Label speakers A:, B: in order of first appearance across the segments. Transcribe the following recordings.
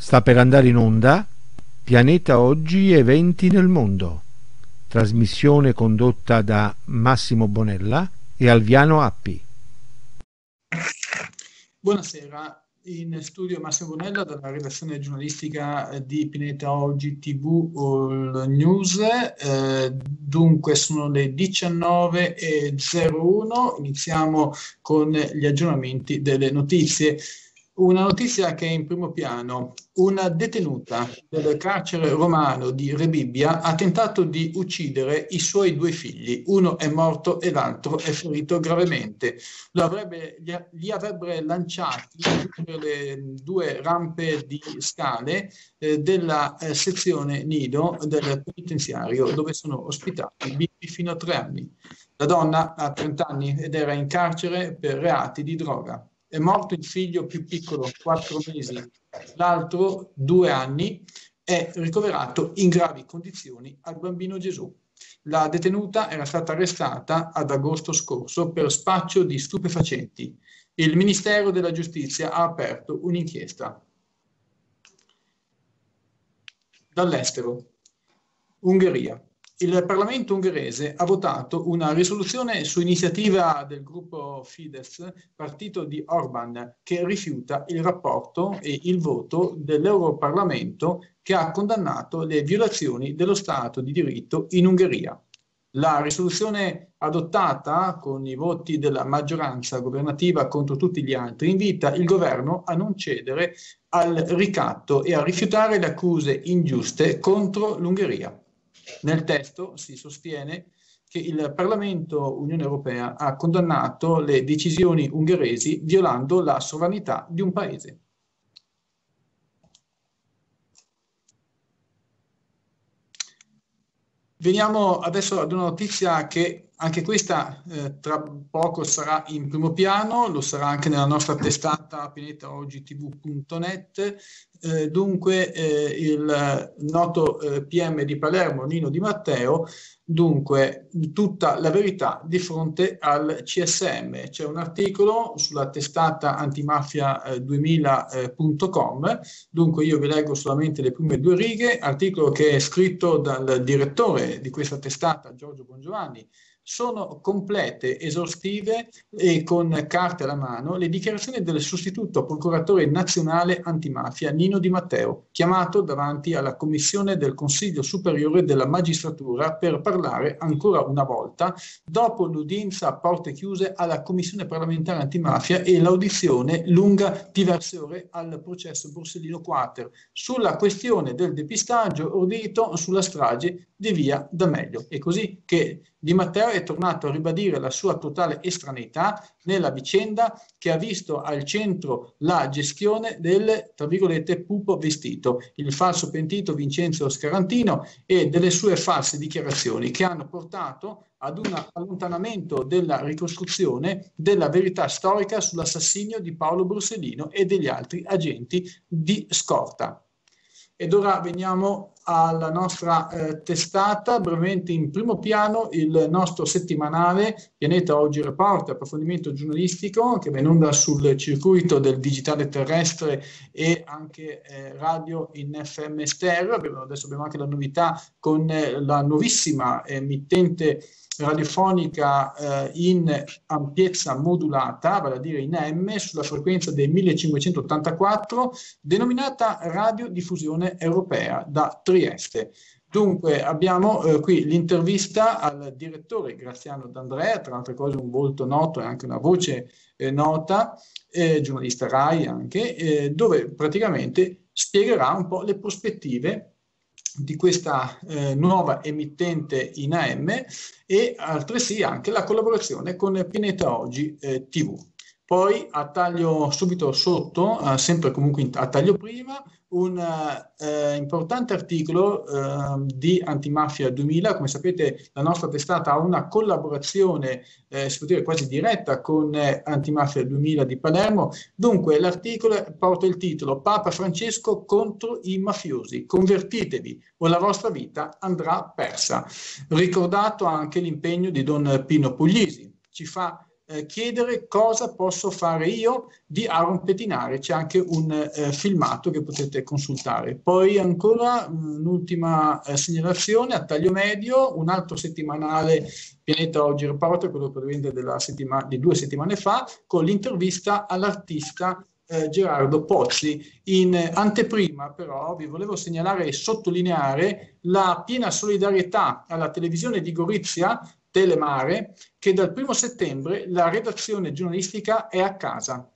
A: Sta per andare in onda Pianeta Oggi Eventi nel Mondo. Trasmissione condotta da Massimo Bonella e Alviano Appi.
B: Buonasera, in studio Massimo Bonella dalla redazione giornalistica di Pineta Oggi TV All News. Eh, dunque sono le 19.01, iniziamo con gli aggiornamenti delle notizie. Una notizia che è in primo piano. Una detenuta del carcere romano di Rebibbia ha tentato di uccidere i suoi due figli. Uno è morto e l'altro è ferito gravemente. Avrebbe, li, avrebbe lanciati per le due rampe di scale eh, della eh, sezione nido del penitenziario dove sono ospitati bimbi fino a tre anni. La donna ha 30 anni ed era in carcere per reati di droga è morto il figlio più piccolo, quattro mesi, l'altro due anni, è ricoverato in gravi condizioni al bambino Gesù. La detenuta era stata arrestata ad agosto scorso per spaccio di stupefacenti. Il Ministero della Giustizia ha aperto un'inchiesta. Dall'estero. Ungheria il Parlamento ungherese ha votato una risoluzione su iniziativa del gruppo Fidesz, partito di Orban, che rifiuta il rapporto e il voto dell'Europarlamento che ha condannato le violazioni dello Stato di diritto in Ungheria. La risoluzione adottata con i voti della maggioranza governativa contro tutti gli altri invita il governo a non cedere al ricatto e a rifiutare le accuse ingiuste contro l'Ungheria. Nel testo si sostiene che il Parlamento Unione Europea ha condannato le decisioni ungheresi violando la sovranità di un paese. Veniamo adesso ad una notizia che anche questa eh, tra poco sarà in primo piano, lo sarà anche nella nostra testata pianetaogtv.net. Eh, dunque eh, il noto eh, PM di Palermo, Nino Di Matteo, dunque tutta la verità di fronte al CSM. C'è un articolo sulla testata antimafia2000.com, eh, dunque io vi leggo solamente le prime due righe, articolo che è scritto dal direttore di questa testata, Giorgio Bongiovanni, sono complete, esaustive e con carte alla mano le dichiarazioni del sostituto procuratore nazionale antimafia Nino Di Matteo, chiamato davanti alla Commissione del Consiglio Superiore della Magistratura per parlare ancora una volta dopo l'udienza a porte chiuse alla Commissione parlamentare antimafia e l'audizione lunga diverse ore al processo Borsellino Quater sulla questione del depistaggio ordito sulla strage di via D'Amelio. È così che Di Matteo è tornato a ribadire la sua totale estraneità nella vicenda che ha visto al centro la gestione del, tra virgolette, pupo vestito, il falso pentito Vincenzo Scarantino e delle sue false dichiarazioni che hanno portato ad un allontanamento della ricostruzione della verità storica sull'assassinio di Paolo Borsellino e degli altri agenti di scorta. Ed ora veniamo alla nostra eh, testata, brevemente in primo piano il nostro settimanale Pianeta Oggi Report, approfondimento giornalistico che va in onda sul circuito del digitale terrestre e anche eh, radio in FM stereo. Adesso abbiamo anche la novità con eh, la nuovissima emittente radiofonica eh, in ampiezza modulata, vale a dire in M, sulla frequenza del 1584, denominata Radiodiffusione Europea da Trieste. Dunque abbiamo eh, qui l'intervista al direttore Graziano D'Andrea, tra altre cose un volto noto e anche una voce eh, nota, eh, giornalista RAI anche, eh, dove praticamente spiegherà un po' le prospettive di questa eh, nuova emittente in AM e altresì anche la collaborazione con Pineta Oggi eh, TV. Poi a taglio subito sotto, eh, sempre comunque a taglio prima, un eh, importante articolo eh, di Antimafia 2000. Come sapete la nostra testata ha una collaborazione, eh, si può dire quasi diretta, con eh, Antimafia 2000 di Palermo. Dunque l'articolo porta il titolo Papa Francesco contro i mafiosi, convertitevi o la vostra vita andrà persa. Ricordato anche l'impegno di Don Pino Puglisi. Ci fa eh, chiedere cosa posso fare io di Aaron Petinare. C'è anche un eh, filmato che potete consultare. Poi ancora un'ultima eh, segnalazione a taglio medio, un altro settimanale Pianeta Oggi Report, quello proveniente settima- di due settimane fa, con l'intervista all'artista eh, Gerardo Pozzi. In anteprima però vi volevo segnalare e sottolineare la piena solidarietà alla televisione di Gorizia, Telemare, che dal primo settembre la redazione giornalistica è a casa.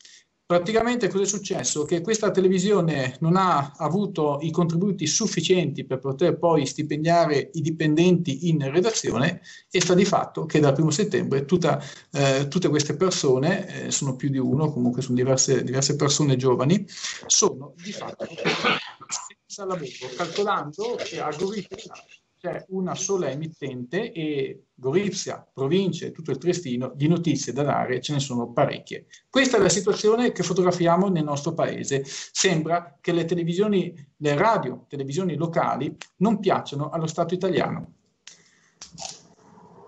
B: Praticamente cosa è successo? Che questa televisione non ha avuto i contributi sufficienti per poter poi stipendiare i dipendenti in redazione e sta di fatto che dal primo settembre tutta, eh, tutte queste persone, eh, sono più di uno, comunque sono diverse, diverse persone giovani, sono di fatto senza lavoro, calcolando che a Gorizia c'è una sola emittente e Gorizia, province, tutto il Triestino, di notizie da dare ce ne sono parecchie. Questa è la situazione che fotografiamo nel nostro paese. Sembra che le televisioni, le radio, televisioni locali non piacciono allo Stato italiano.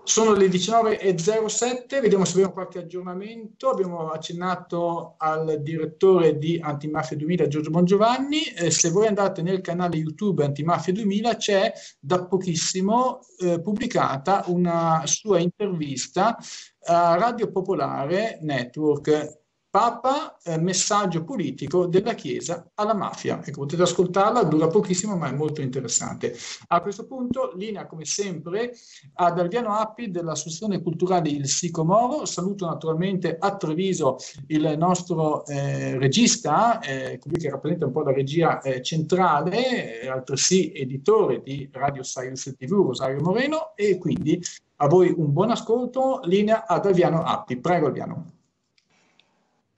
B: Sono le 19.07, vediamo se abbiamo qualche aggiornamento. Abbiamo accennato al direttore di Antimafia 2000, Giorgio Bongiovanni. Eh, se voi andate nel canale YouTube Antimafia 2000 c'è da pochissimo eh, pubblicata una sua intervista a Radio Popolare Network Papa, eh, messaggio politico della Chiesa alla mafia. Ecco, potete ascoltarla, dura pochissimo ma è molto interessante. A questo punto, linea come sempre ad Alviano Appi dell'Associazione Culturale Il Sicomoro. Saluto naturalmente a Treviso il nostro eh, regista, eh, colui che rappresenta un po' la regia eh, centrale, eh, altresì editore di Radio Science TV, Rosario Moreno, e quindi a voi un buon ascolto. Linea ad Alviano Appi. Prego Alviano.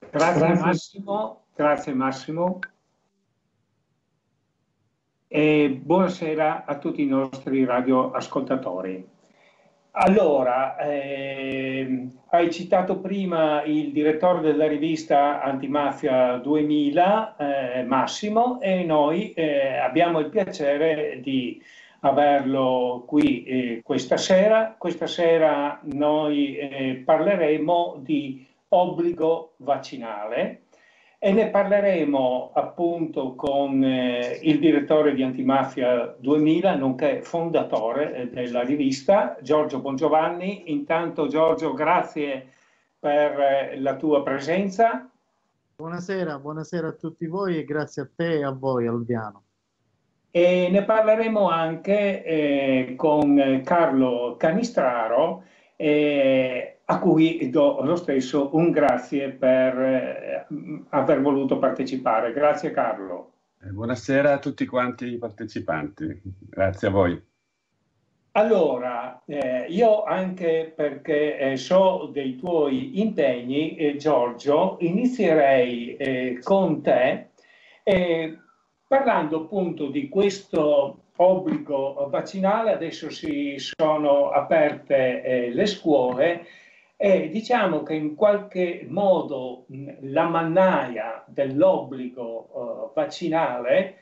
C: Grazie Massimo, grazie Massimo. E buonasera a tutti i nostri radioascoltatori. Allora, eh, hai citato prima il direttore della rivista Antimafia 2000, eh, Massimo, e noi eh, abbiamo il piacere di averlo qui eh, questa sera. Questa sera noi eh, parleremo di obbligo vaccinale e ne parleremo appunto con eh, il direttore di Antimafia 2000, nonché fondatore eh, della rivista, Giorgio Bongiovanni. Intanto Giorgio, grazie per eh, la tua presenza.
D: Buonasera, buonasera a tutti voi e grazie a te e a voi Alviano.
C: E ne parleremo anche eh, con Carlo Canistraro, eh, a cui do lo stesso un grazie per eh, aver voluto partecipare. Grazie Carlo.
E: Eh, buonasera a tutti quanti i partecipanti, grazie a voi.
C: Allora, eh, io anche perché eh, so dei tuoi impegni, eh, Giorgio, inizierei eh, con te parlando appunto di questo obbligo vaccinale. Adesso si sono aperte le scuole e diciamo che in qualche modo la mannaia dell'obbligo uh, vaccinale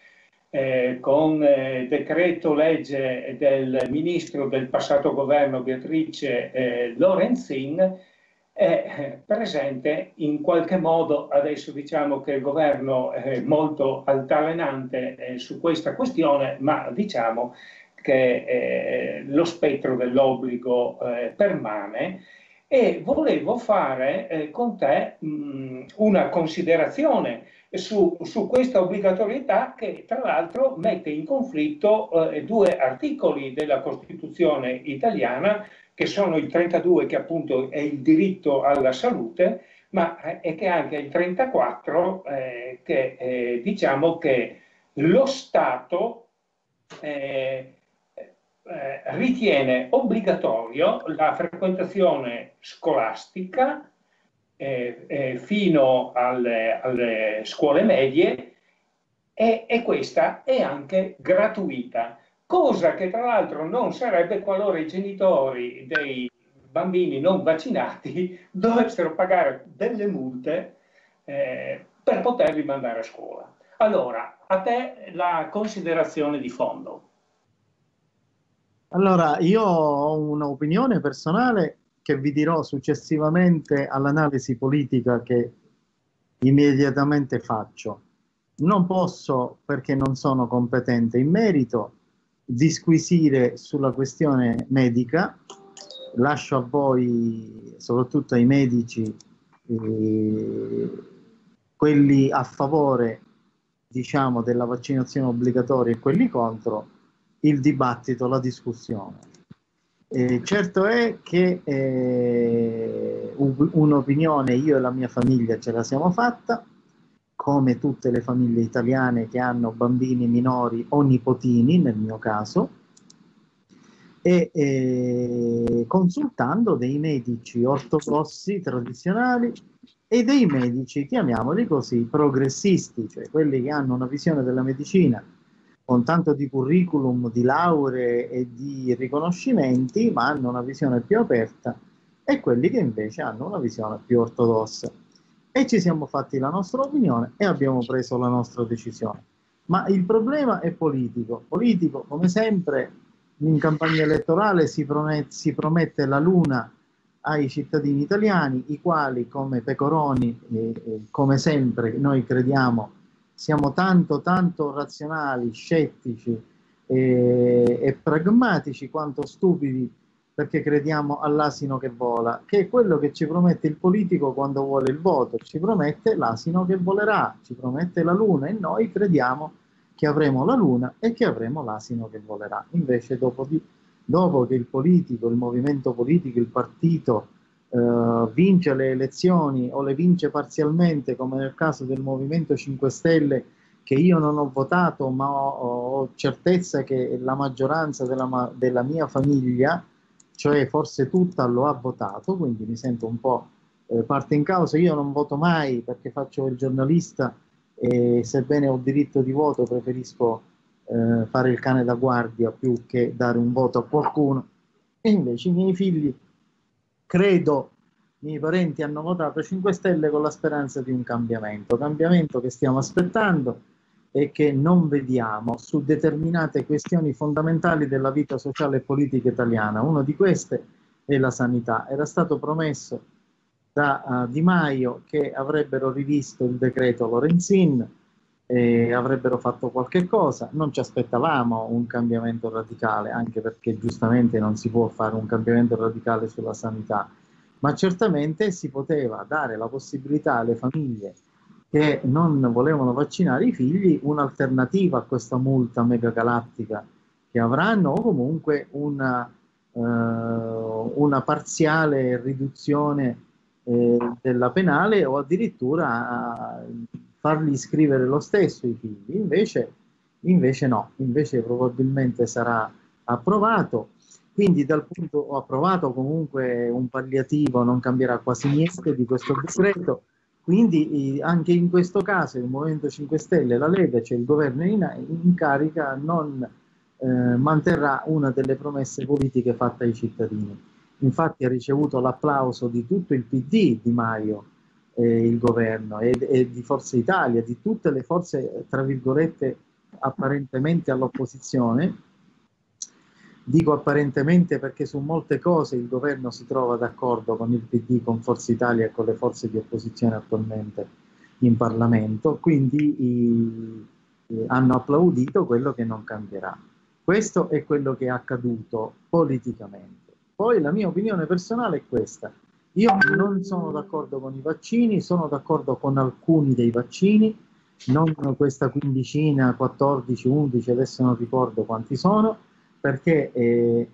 C: eh, con eh, decreto legge del ministro del passato governo Beatrice eh, Lorenzin è presente in qualche modo, adesso diciamo che il governo è molto altalenante eh, su questa questione, ma diciamo che eh, lo spettro dell'obbligo eh, permane e volevo fare eh, con te mh, una considerazione su, su, questa obbligatorietà che tra l'altro mette in conflitto eh, due articoli della Costituzione italiana che sono il 32 che appunto è il diritto alla salute ma è eh, che anche il 34 eh, che eh, diciamo che lo Stato eh, eh, ritiene obbligatorio la frequentazione scolastica eh, eh, fino alle, alle, scuole medie e, e questa è anche gratuita, cosa che tra l'altro non sarebbe qualora i genitori dei bambini non vaccinati dovessero pagare delle multe eh, per poterli mandare a scuola. Allora, a te la considerazione di fondo.
D: Allora, io ho un'opinione personale che vi dirò successivamente all'analisi politica che immediatamente faccio. Non posso, perché non sono competente in merito, disquisire sulla questione medica, lascio a voi, soprattutto ai medici, eh, quelli a favore diciamo, della vaccinazione obbligatoria e quelli contro, il dibattito, la discussione. Eh, certo è che eh, un'opinione io e la mia famiglia ce la siamo fatta, come tutte le famiglie italiane che hanno bambini minori o nipotini, nel mio caso, e eh, consultando dei medici ortodossi tradizionali e dei medici, chiamiamoli così, progressisti, cioè quelli che hanno una visione della medicina con tanto di curriculum, di lauree e di riconoscimenti, ma hanno una visione più aperta, e quelli che invece hanno una visione più ortodossa. E ci siamo fatti la nostra opinione e abbiamo preso la nostra decisione. Ma il problema è politico. Politico, come sempre, in campagna elettorale si promette, si promette la luna ai cittadini italiani, i quali come pecoroni, eh, eh, come sempre noi crediamo, siamo tanto tanto razionali, scettici e, e pragmatici quanto stupidi perché crediamo all'asino che vola, che è quello che ci promette il politico quando vuole il voto, ci promette l'asino che volerà, ci promette la luna e noi crediamo che avremo la luna e che avremo l'asino che volerà. Invece dopo, di, dopo che il politico, il movimento politico, il partito eh, vince le elezioni o le vince parzialmente, come nel caso del Movimento 5 Stelle, che io non ho votato, ma ho, ho certezza che la maggioranza della, della, mia famiglia, cioè forse tutta, lo ha votato, quindi mi sento un po' eh, parte in causa. Io non voto mai perché faccio il giornalista e sebbene ho diritto di voto preferisco eh, fare il cane da guardia più che dare un voto a qualcuno. E invece i miei figli credo i miei parenti hanno votato 5 Stelle con la speranza di un cambiamento, cambiamento che stiamo aspettando e che non vediamo su determinate questioni fondamentali della vita sociale e politica italiana. Una di queste è la sanità. Era stato promesso da uh, Di Maio che avrebbero rivisto il decreto Lorenzin e avrebbero fatto qualche cosa. Non ci aspettavamo un cambiamento radicale, anche perché giustamente non si può fare un cambiamento radicale sulla sanità, ma certamente si poteva dare la possibilità alle famiglie che non volevano vaccinare i figli un'alternativa a questa multa megagalattica che avranno o comunque una, uh, una parziale riduzione eh, della penale o addirittura farli iscrivere lo stesso i figli, invece, invece no, invece probabilmente sarà approvato, quindi dal punto ho approvato comunque un palliativo, non cambierà quasi niente di questo decreto, quindi anche in questo caso il Movimento 5 Stelle, la Lega, cioè il governo in, in carica, non eh, manterrà una delle promesse politiche fatte ai cittadini. Infatti ha ricevuto l'applauso di tutto il PD di Maio, eh, il governo e, e, di Forza Italia, di tutte le forze, tra virgolette, apparentemente all'opposizione. Dico apparentemente perché su molte cose il governo si trova d'accordo con il PD, con Forza Italia e con le forze di opposizione attualmente in Parlamento, quindi i, i, hanno applaudito quello che non cambierà. Questo è quello che è accaduto politicamente. Poi la mia opinione personale è questa io non sono d'accordo con i vaccini, sono d'accordo con alcuni dei vaccini, non questa quindicina, 14, 11, adesso non ricordo quanti sono, perché eh,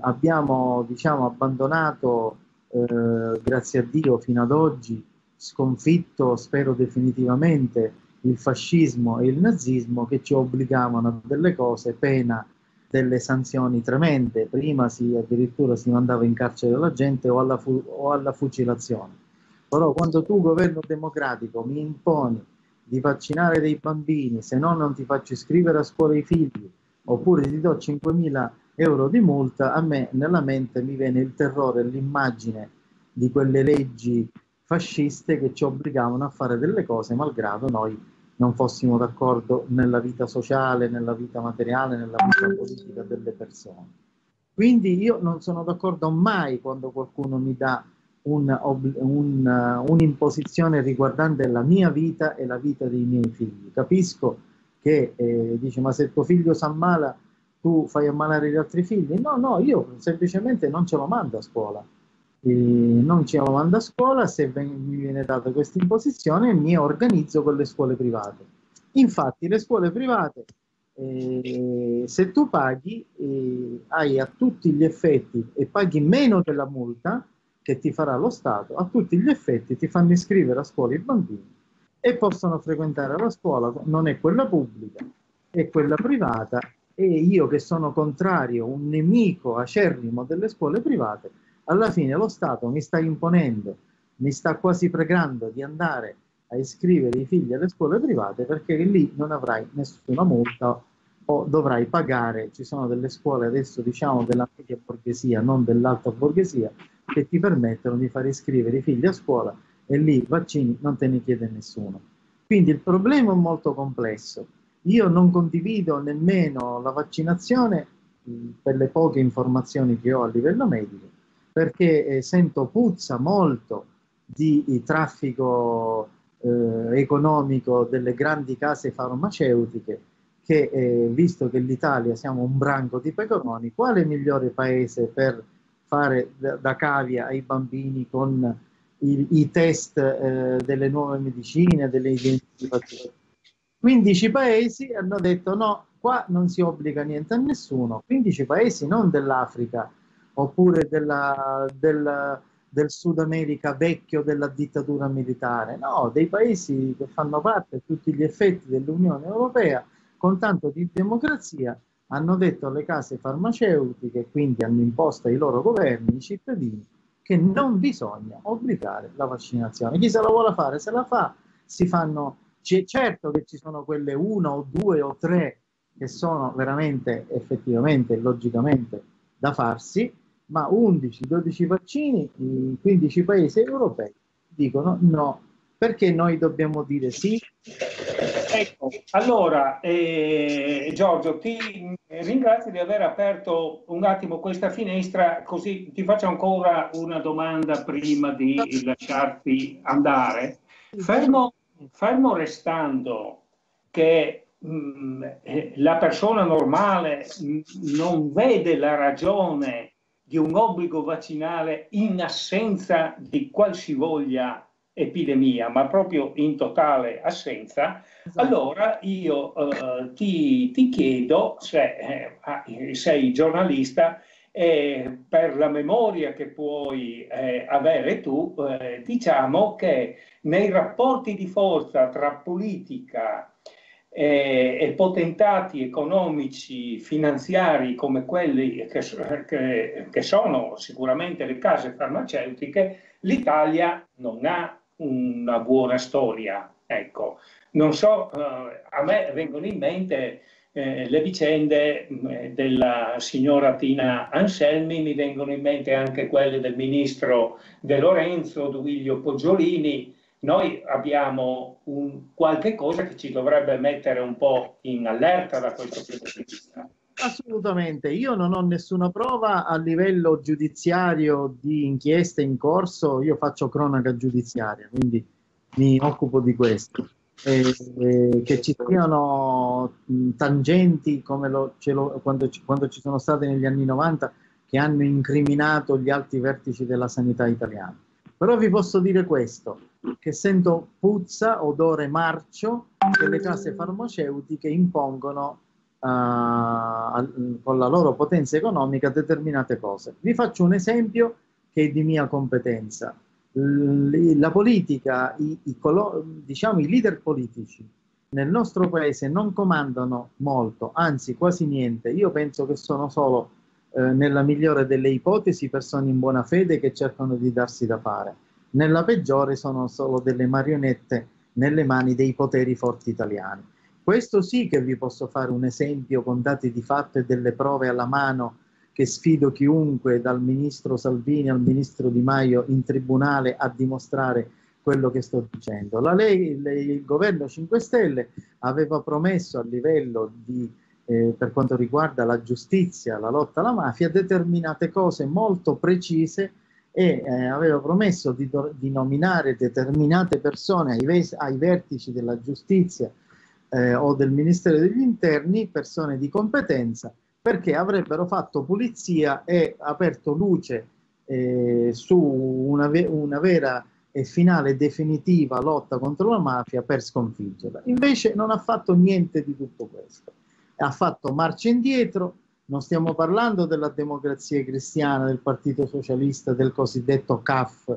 D: abbiamo diciamo, abbandonato, eh, grazie a Dio, fino ad oggi, sconfitto, spero definitivamente, il fascismo e il nazismo che ci obbligavano a delle cose, pena delle sanzioni tremende, prima si, addirittura si mandava in carcere la gente o alla, fu- o alla fucilazione. Però quando tu, governo democratico, mi imponi di vaccinare dei bambini, se no non ti faccio iscrivere a scuola i figli, oppure ti do 5.000 euro di multa, a me nella mente mi viene il terrore l'immagine di quelle leggi fasciste che ci obbligavano a fare delle cose malgrado noi non fossimo d'accordo nella vita sociale, nella vita materiale, nella vita politica delle persone. Quindi io non sono d'accordo mai quando qualcuno mi dà un, un, un'imposizione riguardante la mia vita e la vita dei miei figli. Capisco che eh, dice ma se tuo figlio si ammala tu fai ammalare gli altri figli? No, no, io semplicemente non ce lo mando a scuola. E non ce lo mando a scuola, se mi viene data questa imposizione mi organizzo con le scuole private. Infatti le scuole private eh, se tu paghi eh, hai a tutti gli effetti e paghi meno della multa che ti farà lo Stato, a tutti gli effetti ti fanno iscrivere a scuola i bambini e possono frequentare la scuola, non è quella pubblica, è quella privata e io che sono contrario, un nemico acerrimo delle scuole private, alla fine lo Stato mi sta imponendo, mi sta quasi pregando di andare a iscrivere i figli alle scuole private perché lì non avrai nessuna multa o dovrai pagare, ci sono delle scuole adesso diciamo della media borghesia, non dell'alta borghesia, che ti permettono di far iscrivere i figli a scuola e lì vaccini non te ne chiede nessuno. Quindi il problema è molto complesso. Io non condivido nemmeno la vaccinazione per le poche informazioni che ho a livello medico, perché eh, sento puzza molto di traffico eh, economico delle grandi case farmaceutiche che eh, visto che l'Italia siamo un branco di pecoroni, quale migliore paese per fare da, da cavia ai bambini con i, i test eh, delle nuove medicine, delle identificazioni? 15 paesi hanno detto no, qua non si obbliga niente a nessuno, 15 paesi non dell'Africa oppure della, della del Sud America vecchio della dittatura militare, no, dei paesi che fanno parte a tutti gli effetti dell'Unione Europea con tanto di democrazia hanno detto alle case farmaceutiche, quindi hanno imposto ai loro governi, ai cittadini, che non bisogna obbligare la vaccinazione. Chi se la vuole fare se la fa, si fanno, certo che ci sono quelle una o due o tre che sono veramente, effettivamente, logicamente da farsi, ma 11-12 vaccini in 15 paesi europei dicono no, perché noi dobbiamo dire sì?
C: Ecco, allora eh, Giorgio, ti ringrazio di aver aperto un attimo questa finestra, così ti faccio ancora una domanda prima di lasciarti andare. Fermo, fermo restando che mh, mm, eh, la persona normale mh, non vede la ragione di un obbligo vaccinale in assenza di qualsivoglia epidemia, ma proprio in totale assenza, esatto. allora io eh, ti, ti, chiedo, se eh, ah, sei giornalista, eh, per la memoria che puoi eh, avere tu, eh, diciamo che nei rapporti di forza tra politica e, e potentati economici finanziari come quelli che, che, che sono sicuramente le case farmaceutiche, l'Italia non ha una buona storia. Ecco, non so, eh, a me vengono in mente eh, le vicende eh, della signora Tina Anselmi, mi vengono in mente anche quelle del ministro De Lorenzo, Duilio Poggiolini, noi abbiamo un, qualche cosa che ci dovrebbe mettere un po' in allerta da questo punto di vista.
D: Assolutamente, io non ho nessuna prova a livello giudiziario di inchieste in corso, io faccio cronaca giudiziaria, quindi mi occupo di questo. Eh, eh, che ci siano tangenti come lo, lo, quando, ci, quando ci sono state negli anni 90 che hanno incriminato gli alti vertici della sanità italiana. Però vi posso dire questo, che sento puzza, odore marcio che le case farmaceutiche impongono uh, con la loro potenza economica determinate cose. Vi faccio un esempio che è di mia competenza. La politica, i, i, diciamo i leader politici nel nostro paese non comandano molto, anzi quasi niente. Io penso che sono solo, eh, nella migliore delle ipotesi, persone in buona fede che cercano di darsi da fare nella peggiore sono solo delle marionette nelle mani dei poteri forti italiani. Questo sì che vi posso fare un esempio con dati di fatto e delle prove alla mano che sfido chiunque dal ministro Salvini al ministro Di Maio in tribunale a dimostrare quello che sto dicendo. La lei, il governo 5 Stelle aveva promesso a livello di eh, per quanto riguarda la giustizia, la lotta alla mafia, determinate cose molto precise e eh, aveva promesso di, di, nominare determinate persone ai, ai vertici della giustizia eh, o del Ministero degli Interni, persone di competenza, perché avrebbero fatto pulizia e aperto luce eh, su una, ve- una vera e finale definitiva lotta contro la mafia per sconfiggerla. Invece non ha fatto niente di tutto questo. Ha fatto marcia indietro, non stiamo parlando della democrazia cristiana, del Partito Socialista, del cosiddetto CAF,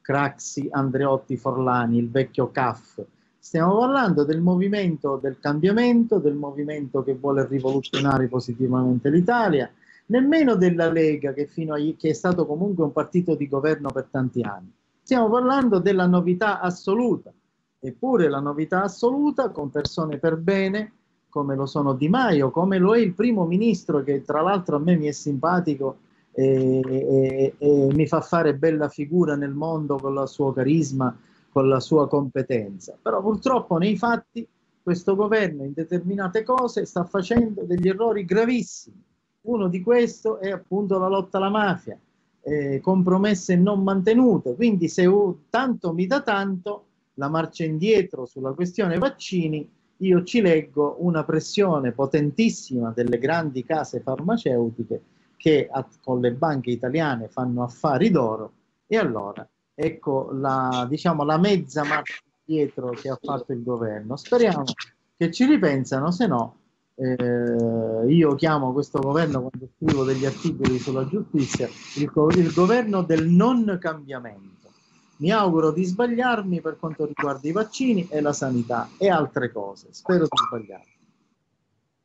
D: Craxi, Andreotti, Forlani, il vecchio CAF. Stiamo parlando del movimento del cambiamento, del movimento che vuole rivoluzionare positivamente l'Italia, nemmeno della Lega che, fino a, che è stato comunque un partito di governo per tanti anni Stiamo parlando della novità assoluta, eppure la novità assoluta con persone per bene, come lo sono Di Maio, come lo è il primo ministro che tra l'altro a me mi è simpatico e, e, e mi fa fare bella figura nel mondo con il suo carisma, con la sua competenza. Però purtroppo nei fatti questo governo in determinate cose sta facendo degli errori gravissimi. Uno di questi è appunto la lotta alla mafia eh, compromesse non mantenute. Quindi se tanto mi dà tanto, la marcia indietro sulla questione vaccini, io ci leggo una pressione potentissima delle grandi case farmaceutiche che a, con le banche italiane fanno affari d'oro e allora ecco la, diciamo, la mezza marcia indietro che ha fatto il governo. Speriamo che ci ripensano, se no eh, io chiamo questo governo quando scrivo degli articoli sulla giustizia il, il, governo del non cambiamento. Mi auguro di sbagliarmi per quanto riguarda i vaccini e la sanità e altre cose. Spero di sbagliarmi.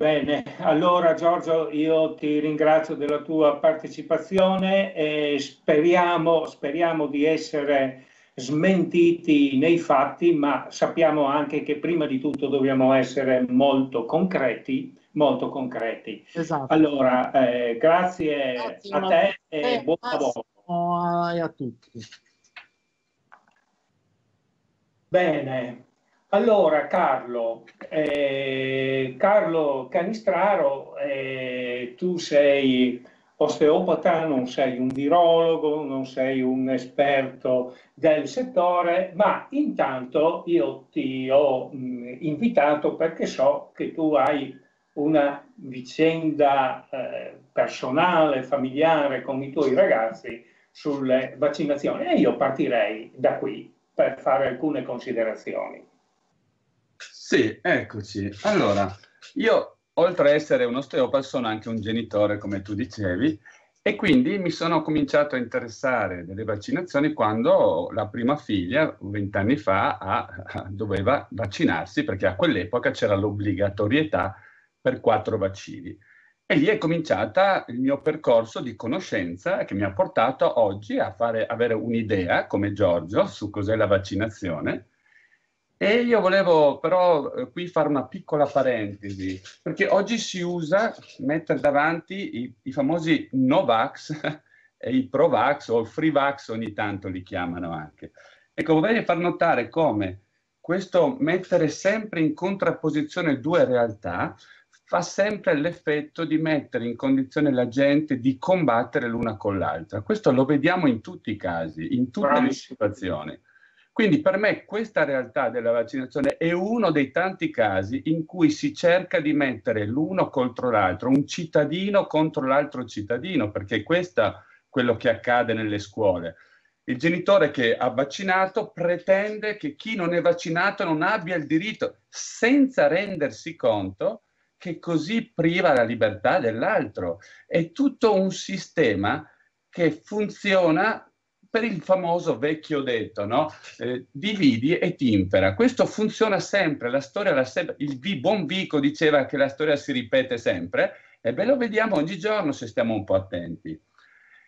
C: Bene, allora Giorgio io ti ringrazio della tua partecipazione e speriamo, speriamo di essere smentiti nei fatti, ma sappiamo anche che prima di tutto dobbiamo essere molto concreti, molto concreti. Esatto. Allora, eh, grazie, grazie, a te e buon lavoro.
D: E a tutti.
C: Bene, allora Carlo, eh, Carlo Canistraro, eh, tu sei osteopata, non sei un virologo, non sei un esperto del settore, ma intanto io ti ho mh, invitato perché so che tu hai una vicenda eh, personale, familiare con i tuoi ragazzi sulle vaccinazioni. E io partirei da qui per fare alcune considerazioni.
E: Sì, eccoci. Allora, io oltre a essere un osteopata sono anche un genitore, come tu dicevi, e quindi mi sono cominciato a interessare delle vaccinazioni quando la prima figlia, vent'anni fa, a, a, doveva vaccinarsi perché a quell'epoca c'era l'obbligatorietà per quattro vaccini. E lì è cominciata il mio percorso di conoscenza che mi ha portato oggi a fare, avere un'idea, come Giorgio, su cos'è la vaccinazione e io volevo però eh, qui fare una piccola parentesi, perché oggi si usa mettere davanti i, i famosi Novax e i Provax o il Freevax ogni tanto li chiamano anche. Ecco, vorrei far notare come questo mettere sempre in contrapposizione due realtà fa sempre l'effetto di mettere in condizione la gente di combattere l'una con l'altra. Questo lo vediamo in tutti i casi, in tutte Bravissimo. le situazioni. Quindi per me questa realtà della vaccinazione è uno dei tanti casi in cui si cerca di mettere l'uno contro l'altro, un cittadino contro l'altro cittadino, perché questo è quello che accade nelle scuole. Il genitore che ha vaccinato pretende che chi non è vaccinato non abbia il diritto, senza rendersi conto che così priva la libertà dell'altro. È tutto un sistema che funziona per il famoso vecchio detto, no? Eh, dividi e timpera. Questo funziona sempre, la storia, la sempre, il buon Vico diceva che la storia si ripete sempre, e beh lo vediamo ogni giorno se stiamo un po' attenti.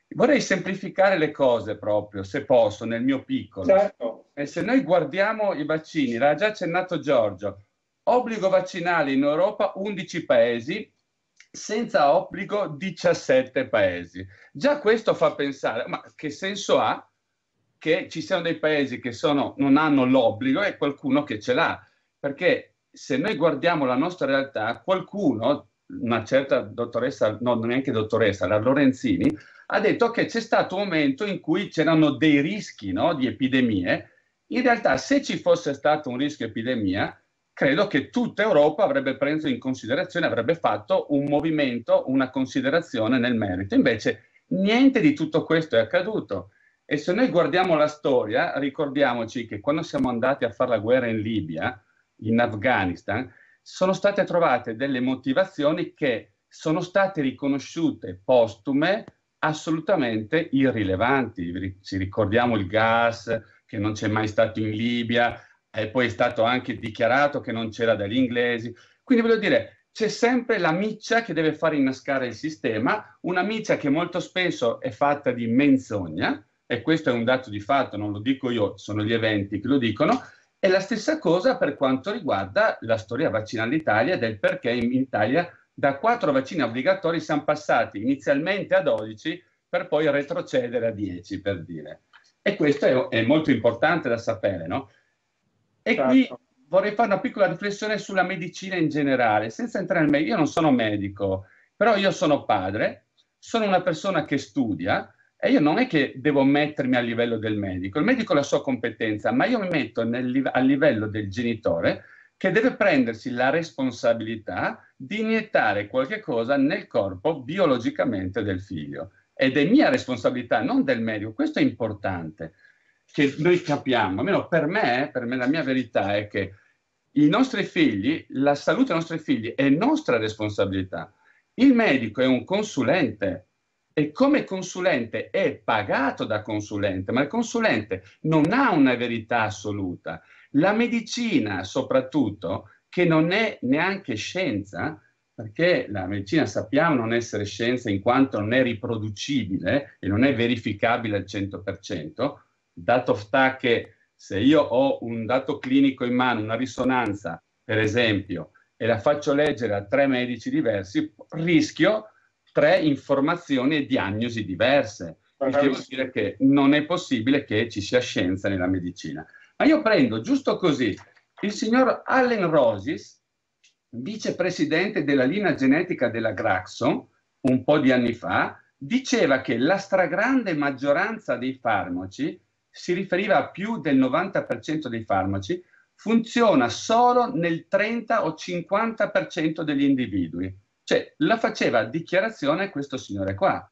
E: Vorrei semplificare le cose proprio, se posso, nel mio piccolo. Certo. E se noi guardiamo i vaccini, l'ha già accennato Giorgio, obbligo vaccinale in Europa 11 paesi, senza obbligo 17 paesi. Già questo fa pensare, ma che senso ha che ci siano dei paesi che sono, non hanno l'obbligo e qualcuno che ce l'ha? Perché se noi guardiamo la nostra realtà, qualcuno una certa dottoressa, no, neanche dottoressa, la Lorenzini, ha detto che c'è stato un momento in cui c'erano dei rischi no, di epidemie. In realtà, se ci fosse stato un rischio epidemia, credo che tutta Europa avrebbe preso in considerazione, avrebbe fatto un movimento, una considerazione nel merito. Invece, niente di tutto questo è accaduto. E se noi guardiamo la storia, ricordiamoci che quando siamo andati a fare la guerra in Libia, in Afghanistan, sono state trovate delle motivazioni che sono state riconosciute postume assolutamente irrilevanti. Ci ricordiamo il gas che non c'è mai stato in Libia e poi è stato anche dichiarato che non c'era dagli inglesi. Quindi voglio dire, c'è sempre la miccia che deve fare innescare il sistema, una miccia che molto spesso è fatta di menzogna, e questo è un dato di fatto, non lo dico io, sono gli eventi che lo dicono, e la stessa cosa per quanto riguarda la storia vaccinale d'Italia, del perché in Italia da quattro vaccini obbligatori siamo passati inizialmente a 12 per poi retrocedere a 10, per dire. E questo è, è molto importante da sapere, no? E certo. qui vorrei fare una piccola riflessione sulla medicina in generale, senza entrare nel medio. Io non sono medico, però io sono padre, sono una persona che studia e io non è che devo mettermi a livello del medico. Il medico ha la sua competenza, ma io mi metto nel, a livello del genitore che deve prendersi la responsabilità di iniettare qualche cosa nel corpo biologicamente del figlio. Ed è mia responsabilità, non del medico. Questo è importante, che noi capiamo, almeno per me, per me la mia verità è che i nostri figli, la salute dei nostri figli è nostra responsabilità. Il medico è un consulente e come consulente è pagato da consulente, ma il consulente non ha una verità assoluta la medicina, soprattutto, che non è neanche scienza, perché la medicina sappiamo non essere scienza in quanto non è riproducibile e non è verificabile al 100%, dato sta che se io ho un dato clinico in mano, una risonanza, per esempio, e la faccio leggere a tre medici diversi, rischio tre informazioni e diagnosi diverse. Che vuol dire che non è possibile che ci sia scienza nella medicina. Ma io prendo giusto così il signor Allen Rosis, vicepresidente della linea genetica della Graxon, un po' di anni fa, diceva che la stragrande maggioranza dei farmaci, si riferiva a più del 90% dei farmaci, funziona solo nel 30 o 50% degli individui. Cioè, la faceva dichiarazione questo signore qua.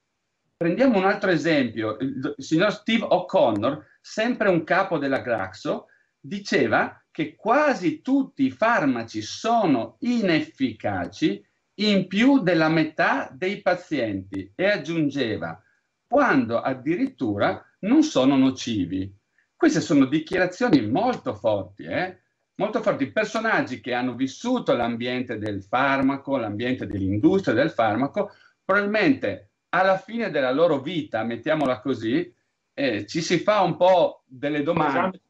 E: Prendiamo un altro esempio, il, signor Steve O'Connor, sempre un capo della Glaxo, diceva che quasi tutti i farmaci sono inefficaci in più della metà dei pazienti e aggiungeva quando addirittura non sono nocivi. Queste sono dichiarazioni molto forti, eh? molto forti. Personaggi che hanno vissuto l'ambiente del farmaco, l'ambiente dell'industria del farmaco, probabilmente alla fine della loro vita, mettiamola così, eh, ci si fa un po' delle domande.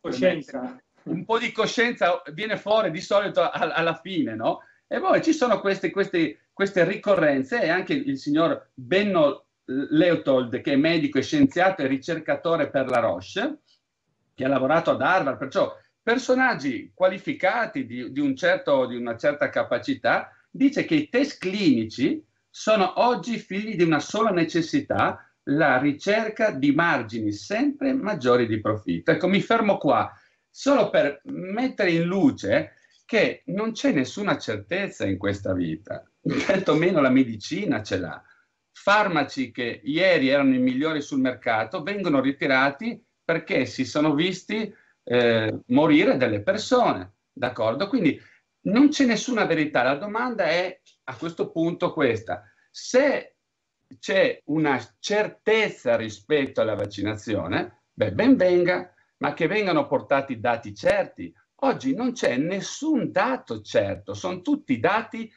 E: Un po' di coscienza viene fuori di solito a, alla fine, no? E poi ci sono queste, queste, queste ricorrenze e anche il signor Benno Leotold, che è medico e scienziato e ricercatore per la Roche, che ha lavorato ad Harvard, perciò personaggi qualificati di, di, un certo, di una certa capacità, dice che i test clinici sono oggi figli di una sola necessità, la ricerca di margini sempre maggiori di profitto. Ecco, mi fermo qua solo per mettere in luce che non c'è nessuna certezza in questa vita, certo meno la medicina ce l'ha. Farmaci che ieri erano i migliori sul mercato vengono ritirati perché si sono visti eh, morire delle persone, d'accordo? Quindi non c'è nessuna verità. La domanda è a questo punto questa. Se c'è una certezza rispetto alla vaccinazione, beh, ben venga, ma che vengano portati dati certi. Oggi non c'è nessun dato certo, sono tutti dati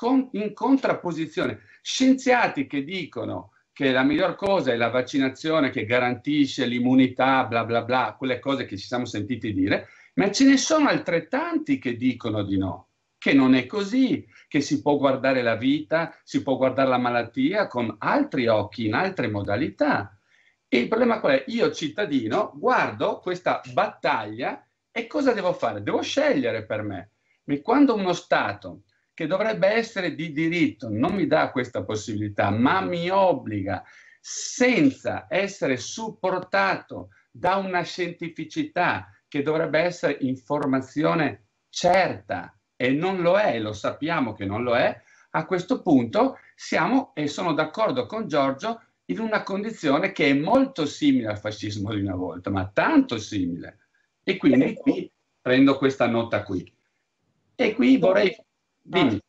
E: con, in contrapposizione. Scienziati che dicono che la miglior cosa è la vaccinazione che garantisce l'immunità, bla bla bla, quelle cose che ci siamo sentiti dire, ma ce ne sono altrettanti che dicono di no, che non è così, che si può guardare la vita, si può guardare la malattia con altri occhi, in altre modalità. E il problema qual è? Io cittadino guardo questa battaglia e cosa devo fare? Devo scegliere per me. Ma quando uno Stato che dovrebbe essere di diritto, non mi dà questa possibilità, ma mi obbliga senza essere supportato da una scientificità che dovrebbe essere informazione certa e non lo è, lo sappiamo che non lo è, a questo punto siamo, e sono d'accordo con Giorgio, in una condizione che è molto simile al fascismo di una volta, ma tanto simile. E quindi qui prendo questa nota qui. E qui vorrei... Dimmi,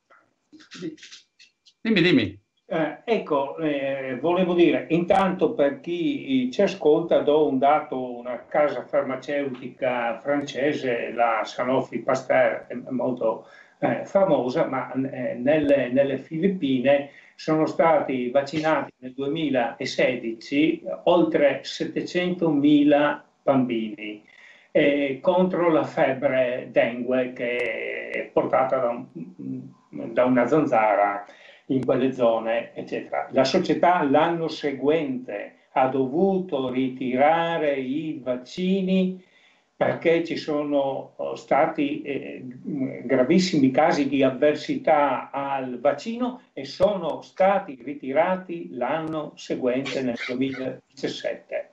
E: dimmi, dimmi.
C: Eh, ecco, eh, volevo dire, intanto per chi ci ascolta do un dato, una casa farmaceutica francese, la Sanofi Pasteur, è molto eh, famosa, ma eh, nelle, nelle, Filippine sono stati vaccinati nel 2016 oltre 700.000 bambini eh, contro la febbre dengue che è portata da, un, da una zanzara in quelle zone, eccetera. La società l'anno seguente ha dovuto ritirare i vaccini perché ci sono oh, stati eh, gravissimi casi di avversità al vaccino e sono stati ritirati l'anno seguente nel 2017.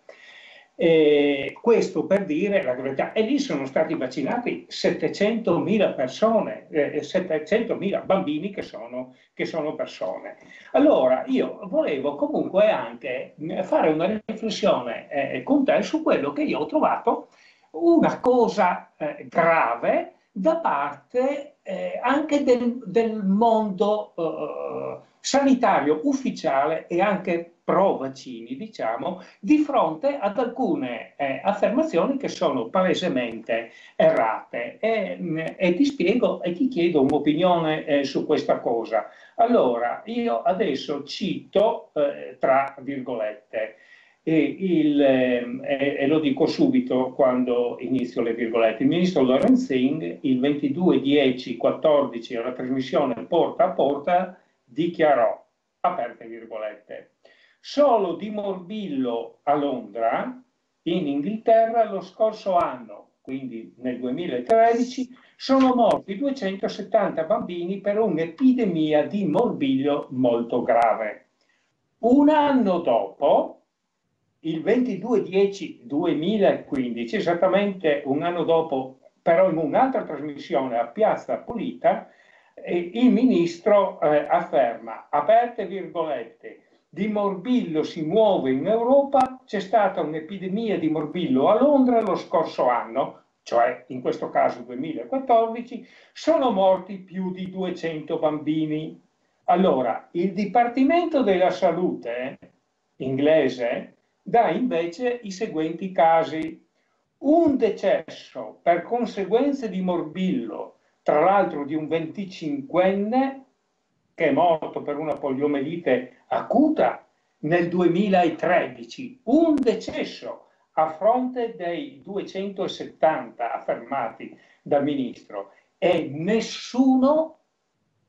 C: Eh, questo per dire la gravità. E lì sono stati vaccinati 700.000 persone, eh, 700.000 bambini che sono, che sono, persone. Allora, io volevo comunque anche eh, fare una riflessione eh, con te su quello che io ho trovato una cosa eh, grave da parte eh, anche del, del mondo sanitario ufficiale e anche pro vaccini, diciamo, di fronte ad alcune eh, affermazioni che sono palesemente errate. E, mm, e, ti spiego e ti chiedo un'opinione eh, su questa cosa. Allora, io adesso cito, eh, tra virgolette, il, ehm, e, lo dico subito quando inizio le virgolette. Il ministro Lorenzin il 22 10 14 alla trasmissione Porta a Porta dichiarò, aperte virgolette, Solo di morbillo a Londra, in Inghilterra, lo scorso anno, quindi nel 2013, sono morti 270 bambini per un'epidemia di morbillo molto grave. Un anno dopo, il 22-10-2015, esattamente un anno dopo, però in un'altra trasmissione a Piazza Pulita, eh, il ministro eh, afferma, aperte virgolette, di morbillo si muove in Europa, c'è stata un'epidemia di morbillo a Londra lo scorso anno, cioè in questo caso 2014, sono morti più di 200 bambini. Allora, il Dipartimento della Salute inglese dà invece i seguenti casi. Un decesso per conseguenze di morbillo, tra l'altro di un 25enne, che è morto per una poliomelite acuta nel 2013, un decesso a fronte dei 270 affermati dal ministro e nessuno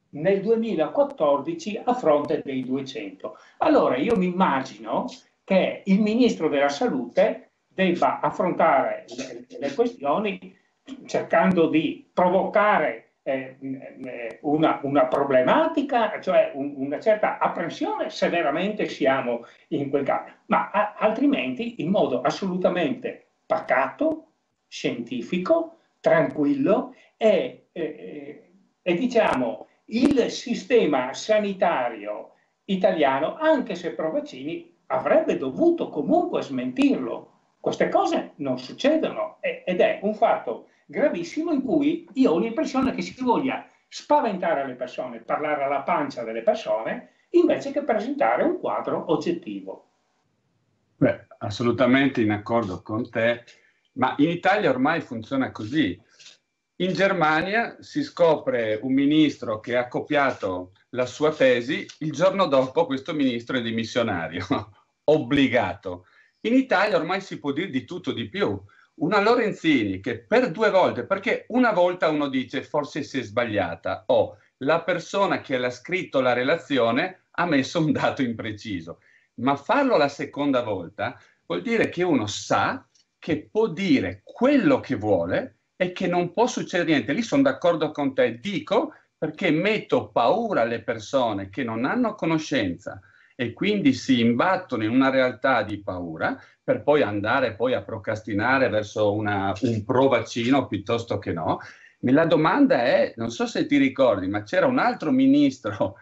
C: nel 2014 a fronte dei 200. Allora io mi immagino che il ministro della salute debba affrontare le, le questioni cercando di provocare eh, eh, una, una, problematica, cioè un, una certa apprensione se veramente siamo in quel caso, ma a, altrimenti in modo assolutamente pacato, scientifico, tranquillo e, e, e diciamo il sistema sanitario italiano, anche se pro vaccini, avrebbe dovuto comunque smentirlo. Queste cose non succedono ed è un fatto gravissimo in cui io ho l'impressione che si voglia spaventare le persone, parlare alla pancia delle persone, invece che presentare un quadro oggettivo.
E: Beh, assolutamente in accordo con te, ma in Italia ormai funziona così. In Germania si scopre un ministro che ha copiato la sua tesi, il giorno dopo questo ministro è dimissionario, obbligato. In Italia ormai si può dire di tutto di più una Lorenzini che per due volte, perché una volta uno dice forse si è sbagliata o la persona che l'ha scritto la relazione ha messo un dato impreciso, ma farlo la seconda volta vuol dire che uno sa che può dire quello che vuole e che non può succedere niente. Lì sono d'accordo con te, dico perché metto paura alle persone che non hanno conoscenza e quindi si imbattono in una realtà di paura per poi andare poi a procrastinare verso una, un pro vaccino piuttosto che no. La domanda è, non so se ti ricordi, ma c'era un altro ministro